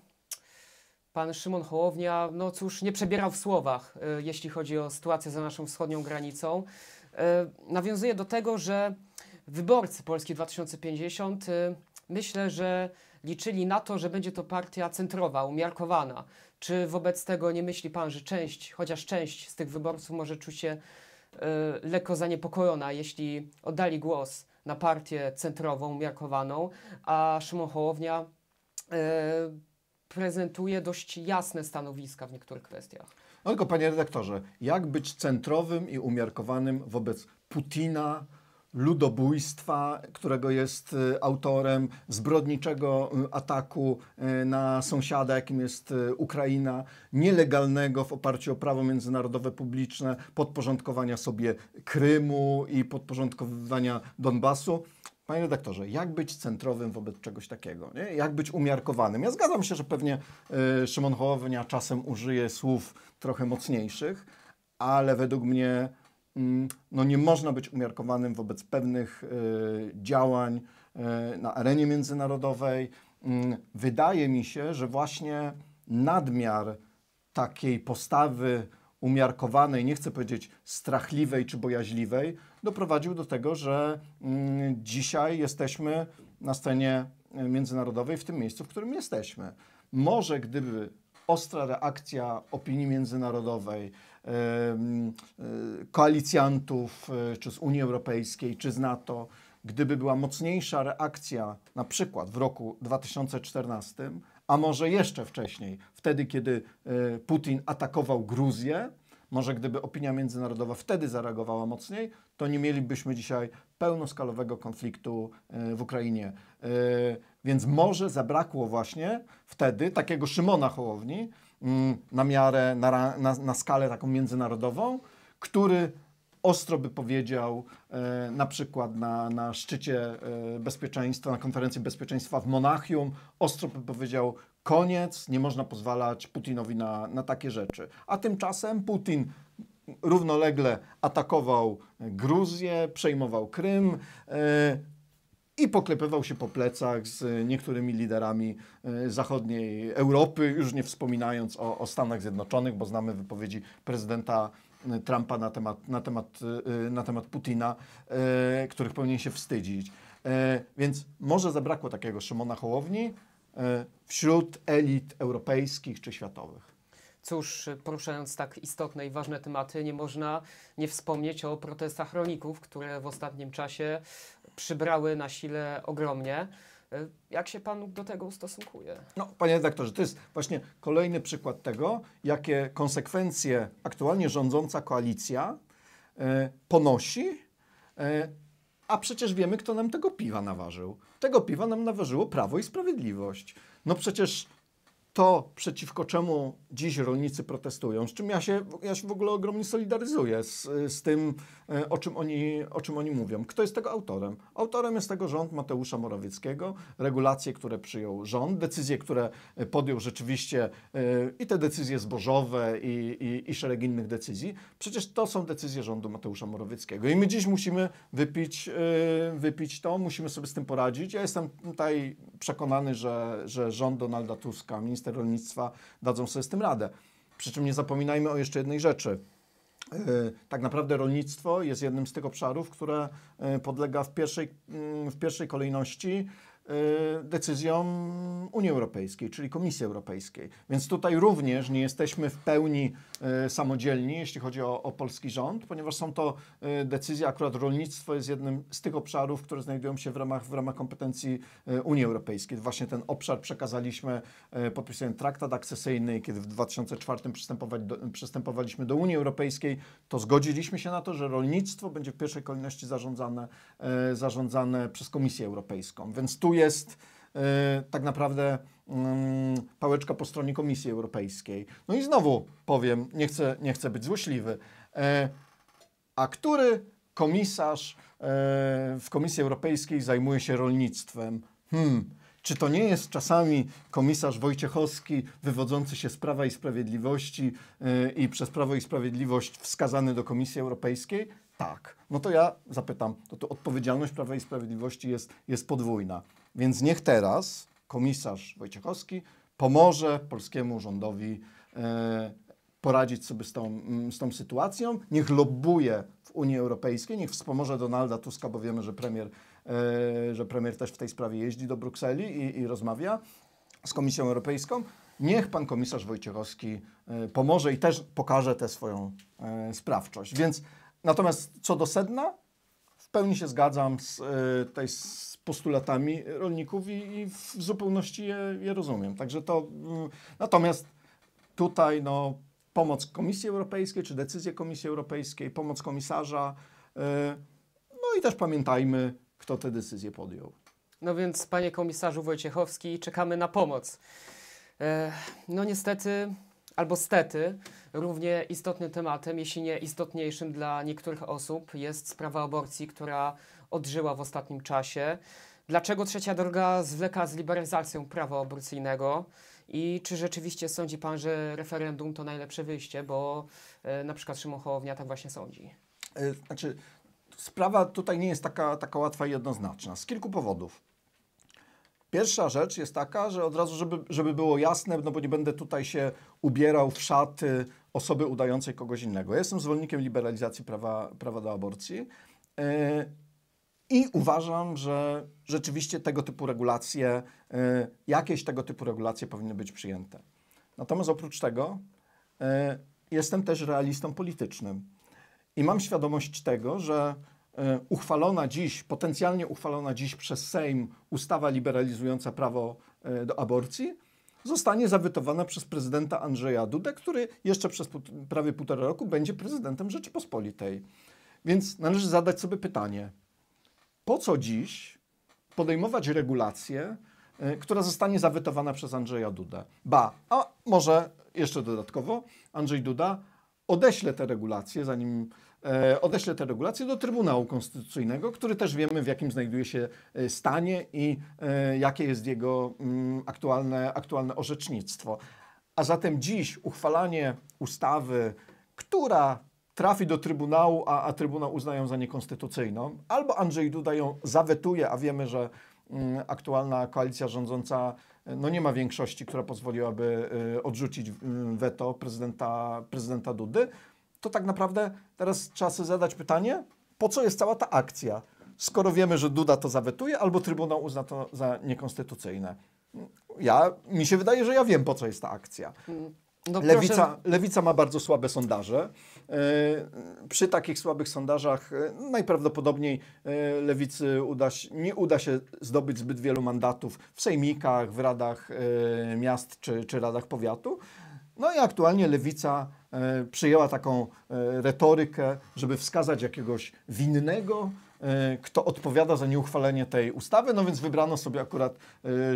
Speaker 2: Pan Szymon Hołownia, no cóż, nie przebierał w słowach, e, jeśli chodzi o sytuację za naszą wschodnią granicą. Nawiązuje do tego, że wyborcy Polski 2050 myślę, że liczyli na to, że będzie to partia centrowa, umiarkowana. Czy wobec tego nie myśli Pan, że część, chociaż część z tych wyborców może czuć się y, lekko zaniepokojona, jeśli oddali głos na partię centrową, umiarkowaną, a Szymon Hołownia y, prezentuje dość jasne stanowiska w niektórych kwestiach.
Speaker 1: No tylko panie redaktorze, jak być centrowym i umiarkowanym wobec Putina, ludobójstwa, którego jest y, autorem, zbrodniczego y, ataku y, na sąsiada, jakim jest Ukraina, nielegalnego w oparciu o prawo międzynarodowe publiczne, podporządkowania sobie Krymu i podporządkowania Donbasu. Panie redaktorze, jak być centrowym wobec czegoś takiego? Nie? Jak być umiarkowanym? Ja zgadzam się, że pewnie y, Szymon Hołownia czasem użyje słów trochę mocniejszych, ale według mnie no nie można być umiarkowanym wobec pewnych y, działań y, na arenie międzynarodowej. Mm, wydaje mi się, że właśnie nadmiar takiej postawy umiarkowanej, nie chcę powiedzieć strachliwej czy bojaźliwej, doprowadził do tego, że mm, dzisiaj jesteśmy na scenie międzynarodowej w tym miejscu, w którym jesteśmy. Może gdyby ostra reakcja opinii międzynarodowej, koalicjantów, e, czy z Unii Europejskiej, czy z NATO, gdyby była mocniejsza reakcja, na przykład w roku 2014, a może jeszcze wcześniej, wtedy, kiedy e, Putin atakował Gruzję, może gdyby opinia międzynarodowa wtedy zareagowała mocniej, to nie mielibyśmy dzisiaj pełnoskalowego konfliktu w Ukrainie. Więc może zabrakło właśnie wtedy takiego Szymona Hołowni, na miarę, na, na, na skalę taką międzynarodową, który ostro by powiedział e, na przykład na, na szczycie e, bezpieczeństwa, na konferencji bezpieczeństwa w Monachium, ostro by powiedział koniec, nie można pozwalać Putinowi na, na takie rzeczy. A tymczasem Putin równolegle atakował Gruzję, przejmował Krym, e, i poklepywał się po plecach z niektórymi liderami e, zachodniej Europy, już nie wspominając o, o Stanach Zjednoczonych, bo znamy wypowiedzi prezydenta e, Trumpa na temat, na temat, e, na temat Putina, których powinien się wstydzić. Więc może zabrakło takiego Szymona Hołowni wśród elit europejskich czy światowych.
Speaker 2: Cóż, poruszając tak istotne i ważne tematy, nie można nie wspomnieć o protestach rolników, które w ostatnim czasie przybrały na sile ogromnie. E, jak się Pan do tego ustosunkuje?
Speaker 1: No, panie redaktorze, to jest właśnie kolejny przykład tego, jakie konsekwencje aktualnie rządząca koalicja e, ponosi, e, a przecież wiemy, kto nam tego piwa naważył. Tego piwa nam naważyło Prawo i Sprawiedliwość. No przecież to, przeciwko czemu dziś rolnicy protestują, z czym ja się, ja się w ogóle ogromnie solidaryzuję z, z tym, e, o czym, oni, o czym oni mówią. Kto jest tego autorem? Autorem jest tego rząd Mateusza Morawieckiego, regulacje, które przyjął rząd, decyzje, które podjął rzeczywiście e, i te decyzje zbożowe i, i, i szereg innych decyzji. Przecież to są decyzje rządu Mateusza Morawieckiego i my dziś musimy wypić, e, wypić to, musimy sobie z tym poradzić. Ja jestem tutaj przekonany, że, że rząd Donalda Tuska, minister rolnictwa dadzą sobie z tym radę. Przy czym nie zapominajmy o jeszcze jednej rzeczy. E, tak naprawdę rolnictwo jest jednym z tych obszarów, które e, podlega w pierwszej, mm, w pierwszej kolejności Y, decyzjom Unii Europejskiej, czyli Komisji Europejskiej. Więc tutaj również nie jesteśmy w pełni y, samodzielni, jeśli chodzi o, o, polski rząd, ponieważ są to y, decyzje, akurat rolnictwo jest jednym z tych obszarów, które znajdują się w ramach, w ramach kompetencji Unii Europejskiej. Właśnie ten obszar przekazaliśmy, podpisując traktat akcesyjny, kiedy w 2004 przystępowali do, przystępowaliśmy do Unii Europejskiej, to zgodziliśmy się na to, że rolnictwo będzie w pierwszej kolejności zarządzane, zarządzane przez Komisję Europejską. Więc tu jest e, tak naprawdę mm, pałeczka po stronie Komisji Europejskiej. No i znowu powiem, nie chcę, nie chcę być złośliwy, e, a który komisarz e, w Komisji Europejskiej zajmuje się rolnictwem? Hmm. Czy to nie jest czasami komisarz Wojciechowski, wywodzący się z Prawa i Sprawiedliwości i przez Prawo i Sprawiedliwość wskazany do Komisji Europejskiej? Tak. No to ja zapytam, to, to odpowiedzialność Prawa i Sprawiedliwości jest, jest podwójna. Więc niech teraz komisarz Wojciechowski pomoże polskiemu rządowi e, poradzić sobie z tą, mm, z tą sytuacją. Niech lobbuje w Unii Europejskiej, niech wspomoże Donalda Tuska, bo wiemy, że premier, e, że premier też w tej sprawie jeździ do Brukseli i, i rozmawia z Komisją Europejską. Niech pan komisarz Wojciechowski e, pomoże i też pokaże tę swoją sprawczość. Więc natomiast co do sedna, pełni się zgadzam z, e, tej, z postulatami rolników i, i w zupełności je, je, rozumiem. Także to, mm, natomiast tutaj no, pomoc Komisji Europejskiej, czy decyzje Komisji Europejskiej, pomoc komisarza, yy, no i też pamiętajmy, kto te decyzje podjął.
Speaker 2: No więc, panie komisarzu Wojciechowski, czekamy na pomoc. E, no niestety, albo stety, równie istotnym tematem, jeśli nie istotniejszym dla niektórych osób, jest sprawa aborcji, która odżyła w ostatnim czasie. Dlaczego trzecia droga zwleka z liberalizacją prawa aborcyjnego? I czy rzeczywiście sądzi Pan, że referendum to najlepsze wyjście, bo e, na przykład Szymon Hołownia tak właśnie sądzi?
Speaker 1: E, znaczy, sprawa tutaj nie jest taka, taka łatwa i jednoznaczna z kilku powodów. Pierwsza rzecz jest taka, że od razu, żeby, żeby było jasne, no bo nie będę tutaj się ubierał w szaty osoby udającej kogoś innego. Ja jestem zwolennikiem liberalizacji prawa, prawa do aborcji. E, i uważam, że rzeczywiście tego typu regulacje, y, jakieś tego typu regulacje powinny być przyjęte. Natomiast oprócz tego y, jestem też realistą politycznym i mam świadomość tego, że uchwalona dziś, potencjalnie uchwalona dziś przez Sejm ustawa liberalizująca prawo do aborcji zostanie zawetowana przez prezydenta Andrzeja Dudę, który jeszcze przez prawie półtora roku będzie prezydentem Rzeczypospolitej. Więc należy zadać sobie pytanie, po co dziś podejmować regulację, y, która zostanie zawetowana przez Andrzeja Dudę? Ba, a może jeszcze dodatkowo Andrzej Duda odeśle te regulacje, zanim e, odeśle te regulacje do Trybunału Konstytucyjnego, który też wiemy w jakim znajduje się e, stanie i e, jakie jest jego mm, aktualne, aktualne orzecznictwo. A zatem dziś uchwalanie ustawy, która trafi do Trybunału, a, a Trybunał uzna ją za niekonstytucyjną, albo Andrzej Duda ją zawetuje, a wiemy, że mm, aktualna koalicja rządząca no nie ma większości, która pozwoliłaby odrzucić y, weto prezydenta, prezydenta Dudy, to tak naprawdę teraz trzeba sobie zadać pytanie, po co jest cała ta akcja? skoro wiemy, że Duda to zawetuje, albo Trybunał uzna to za niekonstytucyjne. Ja, mi się wydaje, że ja wiem, po co jest ta akcja.
Speaker 2: No
Speaker 1: Lewica,
Speaker 2: proszę,
Speaker 1: lewica ma bardzo słabe sondaże. E, Przy takich słabych sondażach e, najprawdopodobniej e, lewicy uda się, nie uda się zdobyć zbyt wielu mandatów w sejmikach, w radach miast czy, czy radach powiatu. No i aktualnie lewica e, przyjęła taką e, retorykę, żeby wskazać jakiegoś winnego, e, kto odpowiada za nieuchwalenie tej ustawy. No więc wybrano sobie akurat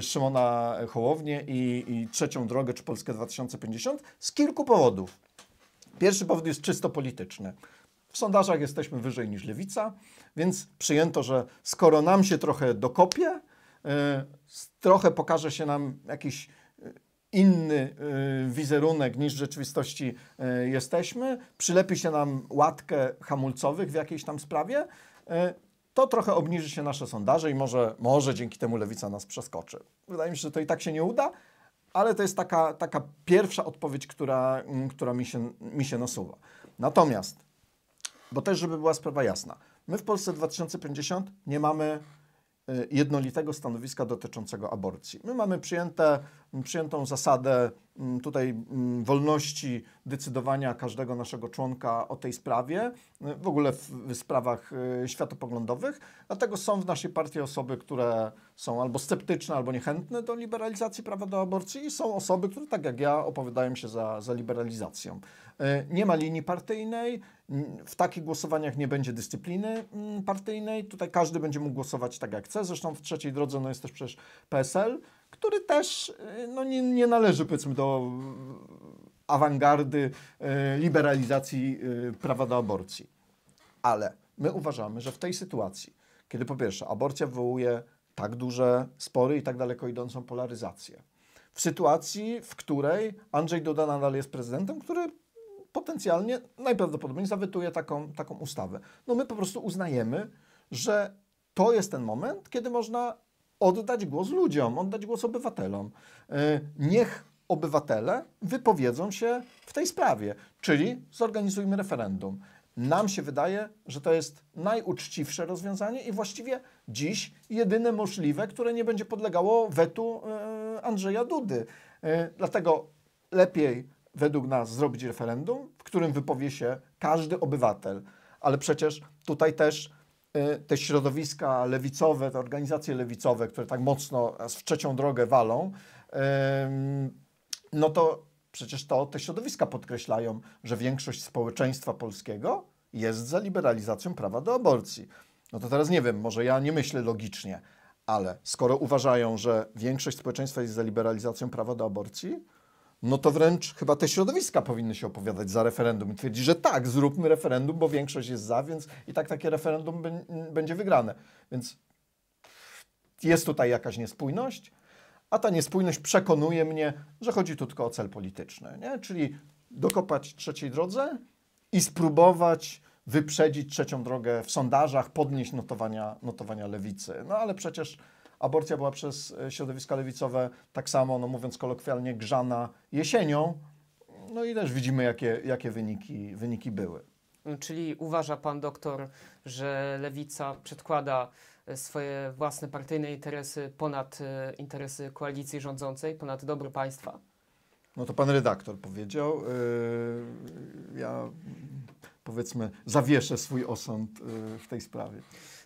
Speaker 1: Szymona Hołownię i, i trzecią drogę, czy Polskę 2050 z kilku powodów. Pierwszy powód jest czysto polityczny. W sondażach jesteśmy wyżej niż lewica, więc przyjęto, że skoro nam się trochę dokopie, trochę pokaże się nam jakiś inny e, wizerunek niż w rzeczywistości e, jesteśmy, przylepi się nam łatkę hamulcowych w jakiejś tam sprawie, e, to trochę obniży się nasze sondaże i może, może dzięki temu lewica nas przeskoczy. Wydaje mi się, że to i tak się nie uda, ale to jest taka, taka pierwsza odpowiedź, która, mm, która mi, się, mi się nasuwa. Natomiast, bo też, żeby była sprawa jasna, my w Polsce 2050 nie mamy y, jednolitego stanowiska dotyczącego aborcji. My mamy przyjęte, przyjętą zasadę tutaj mm, wolności decydowania każdego naszego członka o tej sprawie, y, w ogóle w, sprawach y, światopoglądowych. Dlatego są w naszej partii osoby, które są albo sceptyczne, albo niechętne do liberalizacji prawa do aborcji i są osoby, które tak jak ja opowiadają się za, za liberalizacją. Y, Nie ma linii partyjnej, w takich głosowaniach nie będzie dyscypliny mm, partyjnej. Tutaj każdy będzie mógł głosować tak jak chce. Zresztą w trzeciej drodze no jest też przecież PSL, który też y, no, nie, nie należy powiedzmy do awangardy y, liberalizacji y, prawa do aborcji. Ale my uważamy, że w tej sytuacji, kiedy po pierwsze aborcja wywołuje tak duże spory i tak daleko idącą polaryzację, w sytuacji, w której Andrzej Duda nadal jest prezydentem, który potencjalnie najprawdopodobniej zawetuje taką, taką ustawę. No my po prostu uznajemy, że to jest ten moment, kiedy można oddać głos ludziom, oddać głos obywatelom. E, Niech obywatele wypowiedzą się w tej sprawie, czyli zorganizujmy referendum. Nam się wydaje, że to jest najuczciwsze rozwiązanie i właściwie dziś jedyne możliwe, które nie będzie podlegało wetu e, Andrzeja Dudy. E, Dlatego lepiej według nas zrobić referendum, w którym wypowie się każdy obywatel. Ale przecież tutaj też te środowiska lewicowe, te organizacje lewicowe, które tak mocno w trzecią drogę walą, no to przecież to te środowiska podkreślają, że większość społeczeństwa polskiego jest za liberalizacją prawa do aborcji. No to teraz nie wiem, może ja nie myślę logicznie, ale skoro uważają, że większość społeczeństwa jest za liberalizacją prawa do aborcji, no to wręcz chyba te środowiska powinny się opowiadać za referendum i twierdzić, że tak, zróbmy referendum, bo większość jest za, więc i tak takie referendum bę- będzie wygrane. Więc jest tutaj jakaś niespójność, a ta niespójność przekonuje mnie, że chodzi tu tylko o cel polityczny, nie? czyli dokopać trzeciej drodze i spróbować wyprzedzić trzecią drogę w sondażach, podnieść notowania, notowania lewicy. No ale przecież aborcja była przez e, środowiska lewicowe tak samo, no mówiąc kolokwialnie, grzana jesienią. No i też widzimy, jakie, jakie wyniki, wyniki były.
Speaker 2: Czyli uważa pan doktor, że lewica przedkłada e, swoje własne partyjne interesy ponad e, interesy koalicji rządzącej, ponad dobro państwa?
Speaker 1: No to pan redaktor powiedział. Yy, ja powiedzmy zawieszę swój osąd yy, w tej sprawie.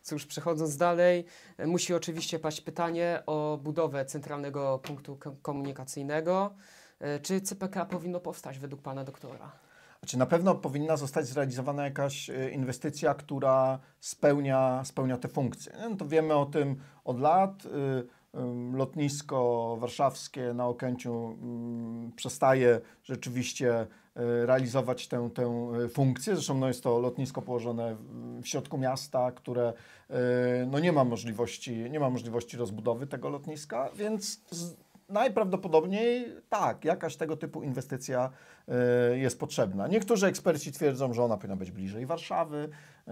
Speaker 2: Cóż, przechodząc dalej, e, musi oczywiście paść pytanie o budowę centralnego punktu ko- komunikacyjnego. E, Czy CPK powinno powstać według pana doktora?
Speaker 1: Znaczy, na pewno powinna zostać zrealizowana jakaś e, inwestycja, która spełnia, spełnia te funkcje. No to wiemy o tym od lat. Lotnisko warszawskie na Okęciu ym, przestaje rzeczywiście realizować tę, tę funkcję. Zresztą no, jest to lotnisko położone w- środku miasta, które no, nie, ma możliwości, nie ma możliwości rozbudowy tego lotniska, więc z, najprawdopodobniej tak, jakaś tego typu inwestycja y, jest potrzebna. Niektórzy eksperci twierdzą, że ona powinna być bliżej Warszawy, y,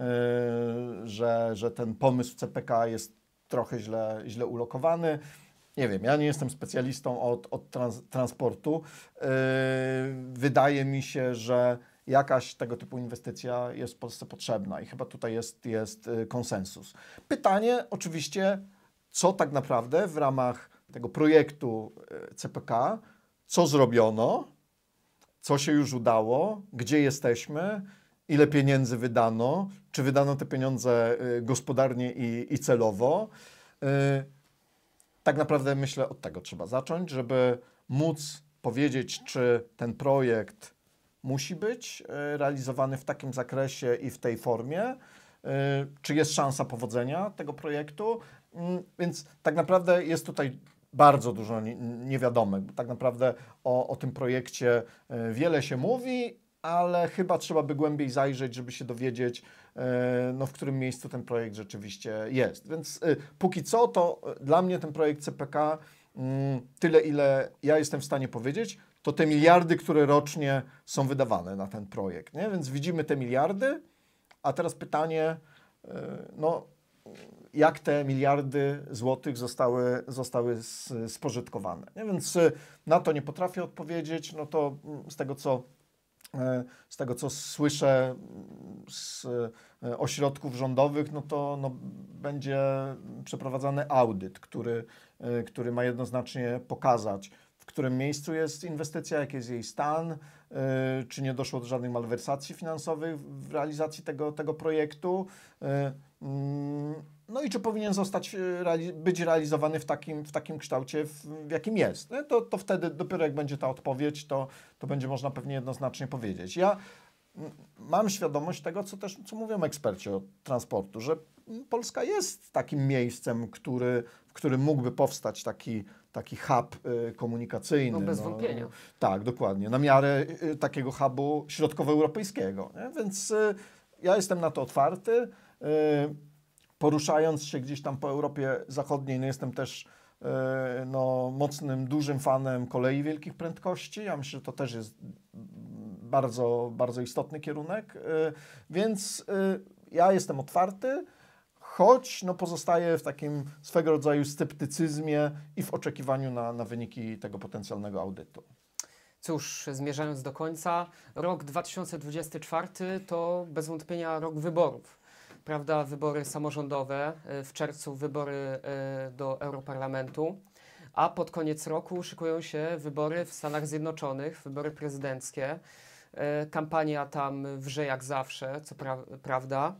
Speaker 1: że, że ten pomysł CPK jest trochę źle, źle ulokowany. Nie wiem, ja nie jestem specjalistą od, od trans, transportu. Wydaje mi się, że jakaś tego typu inwestycja jest Polsce potrzebna i chyba tutaj jest, jest y, konsensus. Pytanie oczywiście, co tak naprawdę w ramach tego projektu y, CPK, co zrobiono, co się już udało, gdzie jesteśmy, ile pieniędzy wydano, czy wydano te pieniądze y, gospodarnie i, i celowo. Tak naprawdę myślę, od tego trzeba zacząć, żeby móc powiedzieć, czy ten projekt musi być e, realizowany w takim zakresie i w tej formie, e, czy jest szansa powodzenia tego projektu. Mm, więc tak naprawdę jest tutaj bardzo dużo niewiadomych. Tak naprawdę o, o tym projekcie e, wiele się mówi, ale chyba trzeba by głębiej zajrzeć, żeby się dowiedzieć, no, w którym miejscu ten projekt rzeczywiście jest. Więc póki co, to dla mnie ten projekt CPK Mm, tyle, ile ja jestem w stanie powiedzieć, to te miliardy, które rocznie są wydawane na ten projekt. Nie? Więc widzimy te miliardy, a teraz pytanie, e, no, jak te miliardy złotych zostały, zostały spożytkowane. Nie? Więc e, na to nie potrafię odpowiedzieć. No to mm, z tego, co, e, z tego, co słyszę mm, z ośrodków rządowych, no to no, będzie przeprowadzany audyt, który który ma jednoznacznie pokazać, którym miejscu jest inwestycja, jaki jest jej stan, y, czy nie doszło do żadnych malwersacji finansowych w realizacji tego, tego projektu. Y, mm, no i czy powinien zostać, być realizowany w takim, w takim kształcie, w, jakim jest. To, to wtedy dopiero jak będzie ta odpowiedź, to, to będzie można pewnie jednoznacznie powiedzieć. Ja mam świadomość tego, co też co mówią eksperci od transportu, że Polska jest takim miejscem, który, w którym mógłby powstać taki, taki hub y, komunikacyjny.
Speaker 2: No bez no, wątpienia.
Speaker 1: Tak, dokładnie. Na miarę y, takiego hubu środkowoeuropejskiego. Nie? Więc y, ja jestem na to otwarty. Y, poruszając się gdzieś tam po Europie Zachodniej, no jestem też y, no, mocnym, dużym fanem kolei wielkich prędkości. Ja myślę, że to też jest bardzo, bardzo istotny kierunek. Y, więc ja jestem otwarty choć no, pozostaje w takim swego rodzaju sceptycyzmie i w oczekiwaniu na, na wyniki tego potencjalnego audytu.
Speaker 2: Cóż, zmierzając do końca, rok 2024 to bez wątpienia rok wyborów. Prawda, wybory samorządowe, e, w czerwcu wybory do Europarlamentu, a pod koniec roku szykują się wybory w Stanach Zjednoczonych, wybory prezydenckie. E, kampania tam wrze jak zawsze, co pra prawda.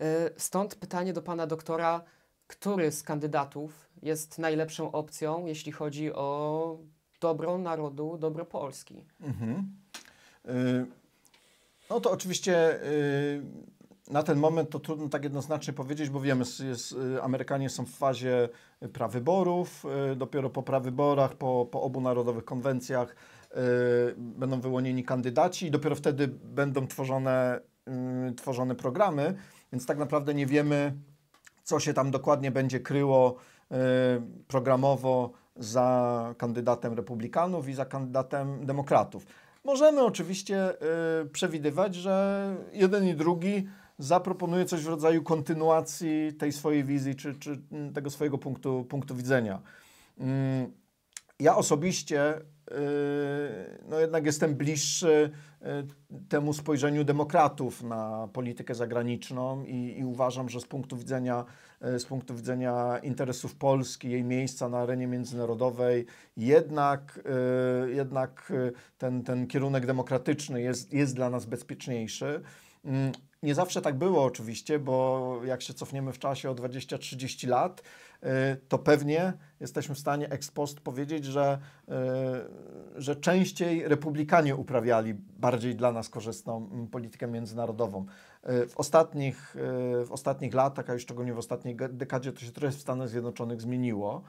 Speaker 2: E, stąd pytanie do pana doktora, który z kandydatów jest najlepszą opcją, jeśli chodzi o dobro narodu, dobro Polski? Mhm.
Speaker 1: Y no to oczywiście na ten moment to trudno tak jednoznacznie powiedzieć, bo wiemy, jest, Amerykanie są w fazie prawyborów, dopiero po prawyborach, po, po obu narodowych konwencjach będą wyłonieni kandydaci i dopiero wtedy będą tworzone, tworzone programy. Więc tak naprawdę nie wiemy, co się tam dokładnie będzie kryło y, programowo za kandydatem republikanów i za kandydatem demokratów. Możemy oczywiście y, przewidywać, że jeden i drugi zaproponuje coś w rodzaju kontynuacji tej swojej wizji czy, czy tego swojego punktu, punktu widzenia. Mm, ja osobiście no jednak jestem bliższy yy, temu spojrzeniu demokratów na politykę zagraniczną i, i, uważam, że z punktu widzenia yy, z punktu widzenia interesów Polski, jej miejsca na arenie międzynarodowej, jednak, jednak ten, ten kierunek demokratyczny jest, jest dla nas bezpieczniejszy. Mm, nie zawsze tak było oczywiście, bo jak się cofniemy w czasie o 20-30 lat, to pewnie jesteśmy w stanie ex post powiedzieć, że, y, że częściej republikanie uprawiali bardziej dla nas korzystną mm, politykę międzynarodową. Y, w ostatnich, w ostatnich latach, a już szczególnie w ostatniej dekadzie, to się trochę w Stanach Zjednoczonych zmieniło.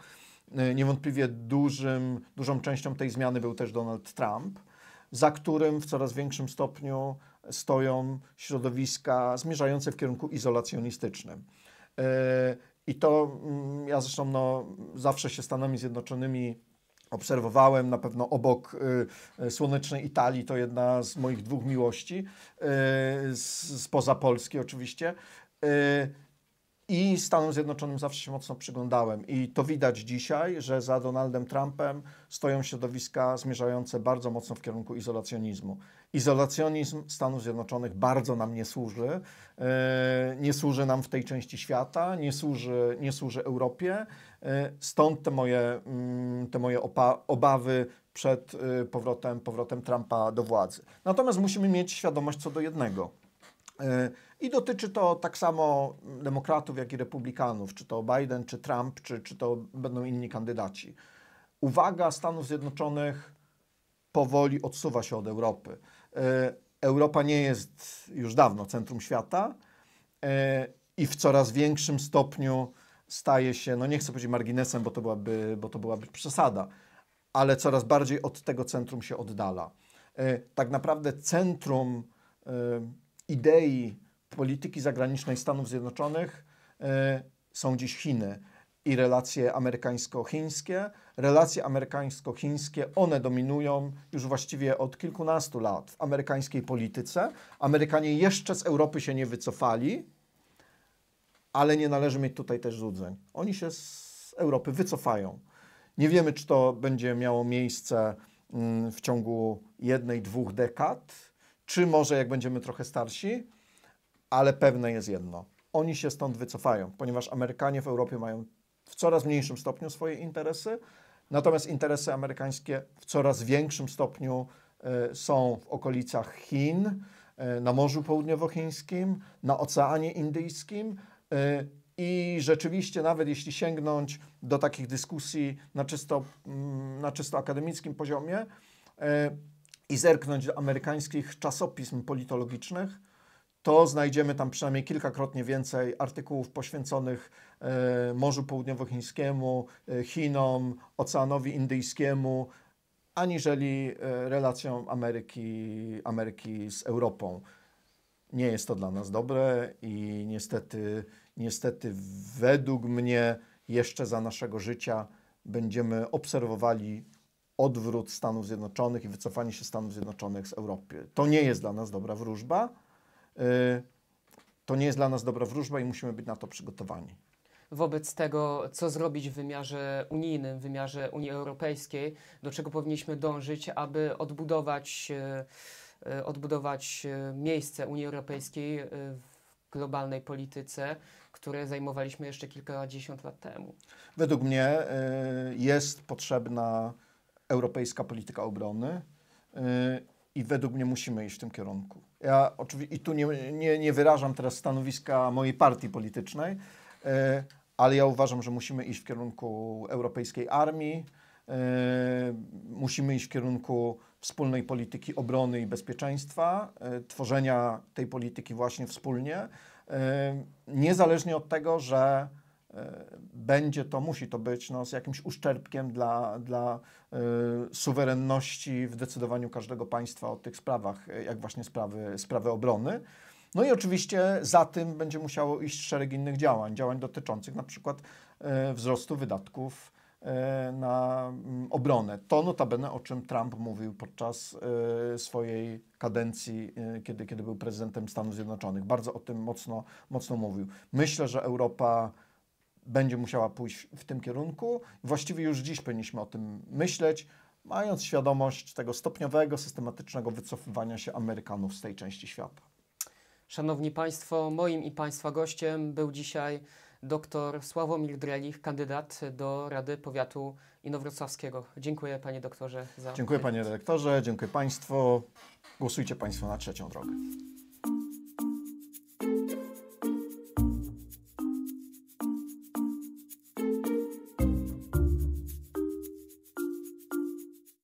Speaker 1: Niewątpliwie dużym, dużą częścią tej zmiany był też Donald Trump, za którym w coraz większym stopniu stoją środowiska zmierzające w kierunku izolacjonistycznym. I to mm, ja zresztą no, zawsze się Stanami Zjednoczonymi obserwowałem, na pewno obok y, słonecznej Italii, to jedna z moich dwóch miłości, y, spoza Polski oczywiście. Y, I Stanom Zjednoczonym zawsze się mocno przyglądałem. I to widać dzisiaj, że za Donaldem Trumpem stoją środowiska zmierzające bardzo mocno w kierunku izolacjonizmu. Izolacjonizm Stanów Zjednoczonych bardzo nam nie służy. E, nie służy nam w tej części świata, nie służy, nie służy Europie. E, stąd te moje, mm, te moje obawy przed e, powrotem, powrotem Trumpa do władzy. Natomiast musimy mieć świadomość co do jednego. I dotyczy to tak samo demokratów, jak i republikanów, czy to Biden, czy Trump, czy, czy to będą inni kandydaci. Uwaga Stanów Zjednoczonych powoli odsuwa się od Europy. Europa nie jest już dawno centrum świata e, i w coraz większym stopniu staje się, no nie chcę powiedzieć marginesem, bo to byłaby, bo to byłaby przesada, ale coraz bardziej od tego centrum się oddala. E, tak naprawdę centrum e, idei polityki zagranicznej Stanów Zjednoczonych są dziś Chiny i relacje amerykańsko-chińskie. Relacje amerykańsko-chińskie, one dominują już właściwie od kilkunastu lat w amerykańskiej polityce. Amerykanie jeszcze z Europy się nie wycofali, ale nie należy mieć tutaj też złudzeń. Oni się z Europy wycofają. Nie wiemy, czy to będzie miało miejsce mm, w ciągu jednej, dwóch dekad, czy może jak będziemy trochę starsi, ale pewne jest jedno. Oni się stąd wycofają, ponieważ Amerykanie w Europie mają w coraz mniejszym stopniu swoje interesy, natomiast interesy amerykańskie w coraz większym stopniu e, są w okolicach Chin, e, na Morzu Południowochińskim, na Oceanie Indyjskim. E, I rzeczywiście, nawet jeśli sięgnąć do takich dyskusji na czysto, mm, na czysto akademickim poziomie i zerknąć do amerykańskich czasopism politologicznych, to znajdziemy tam przynajmniej kilkakrotnie więcej artykułów poświęconych e, Morzu Południowochińskiemu, e, Chinom, Oceanowi Indyjskiemu, aniżeli e, relacjom Ameryki, Ameryki z Europą. Nie jest to dla nas dobre i niestety, niestety według mnie jeszcze za naszego życia będziemy obserwowali odwrót Stanów Zjednoczonych i wycofanie się Stanów Zjednoczonych z Europy. To nie jest dla nas dobra wróżba Y, to nie jest dla nas dobra wróżba i musimy być na to przygotowani.
Speaker 2: Wobec tego, co zrobić w wymiarze unijnym, w wymiarze Unii Europejskiej, do czego powinniśmy dążyć, aby odbudować, y, y, odbudować miejsce Unii Europejskiej w globalnej polityce, które zajmowaliśmy jeszcze kilkadziesiąt lat temu?
Speaker 1: Według mnie jest potrzebna europejska polityka obrony i według mnie musimy iść w tym kierunku. Ja oczywiście i tu nie, nie, nie wyrażam teraz stanowiska mojej partii politycznej, e, ale ja uważam, że musimy iść w kierunku europejskiej armii, e, musimy iść w kierunku wspólnej polityki obrony i bezpieczeństwa, tworzenia tej polityki właśnie wspólnie, niezależnie od tego, że będzie to, musi to być no, z jakimś uszczerbkiem dla, dla y, suwerenności w decydowaniu każdego państwa o tych sprawach, jak właśnie sprawy, sprawy obrony. No i oczywiście za tym będzie musiało iść szereg innych działań, działań dotyczących na przykład y, wzrostu wydatków y, na y, obronę. To notabene, o czym Trump mówił podczas swojej kadencji, kiedy, kiedy był prezydentem Stanów Zjednoczonych. Bardzo o tym mocno, mocno mówił. Myślę, że Europa będzie musiała pójść w tym kierunku. Właściwie już dziś powinniśmy o tym myśleć, mając świadomość tego stopniowego, systematycznego wycofywania się Amerykanów z tej części świata.
Speaker 2: Szanowni Państwo, moim i Państwa gościem był dzisiaj dr Sławomir Drelich, kandydat do Rady Powiatu Inowrocławskiego. Dziękuję Panie doktorze za...
Speaker 1: Dziękuję Panie redaktorze, dziękuję Państwu. Głosujcie Państwo na trzecią drogę.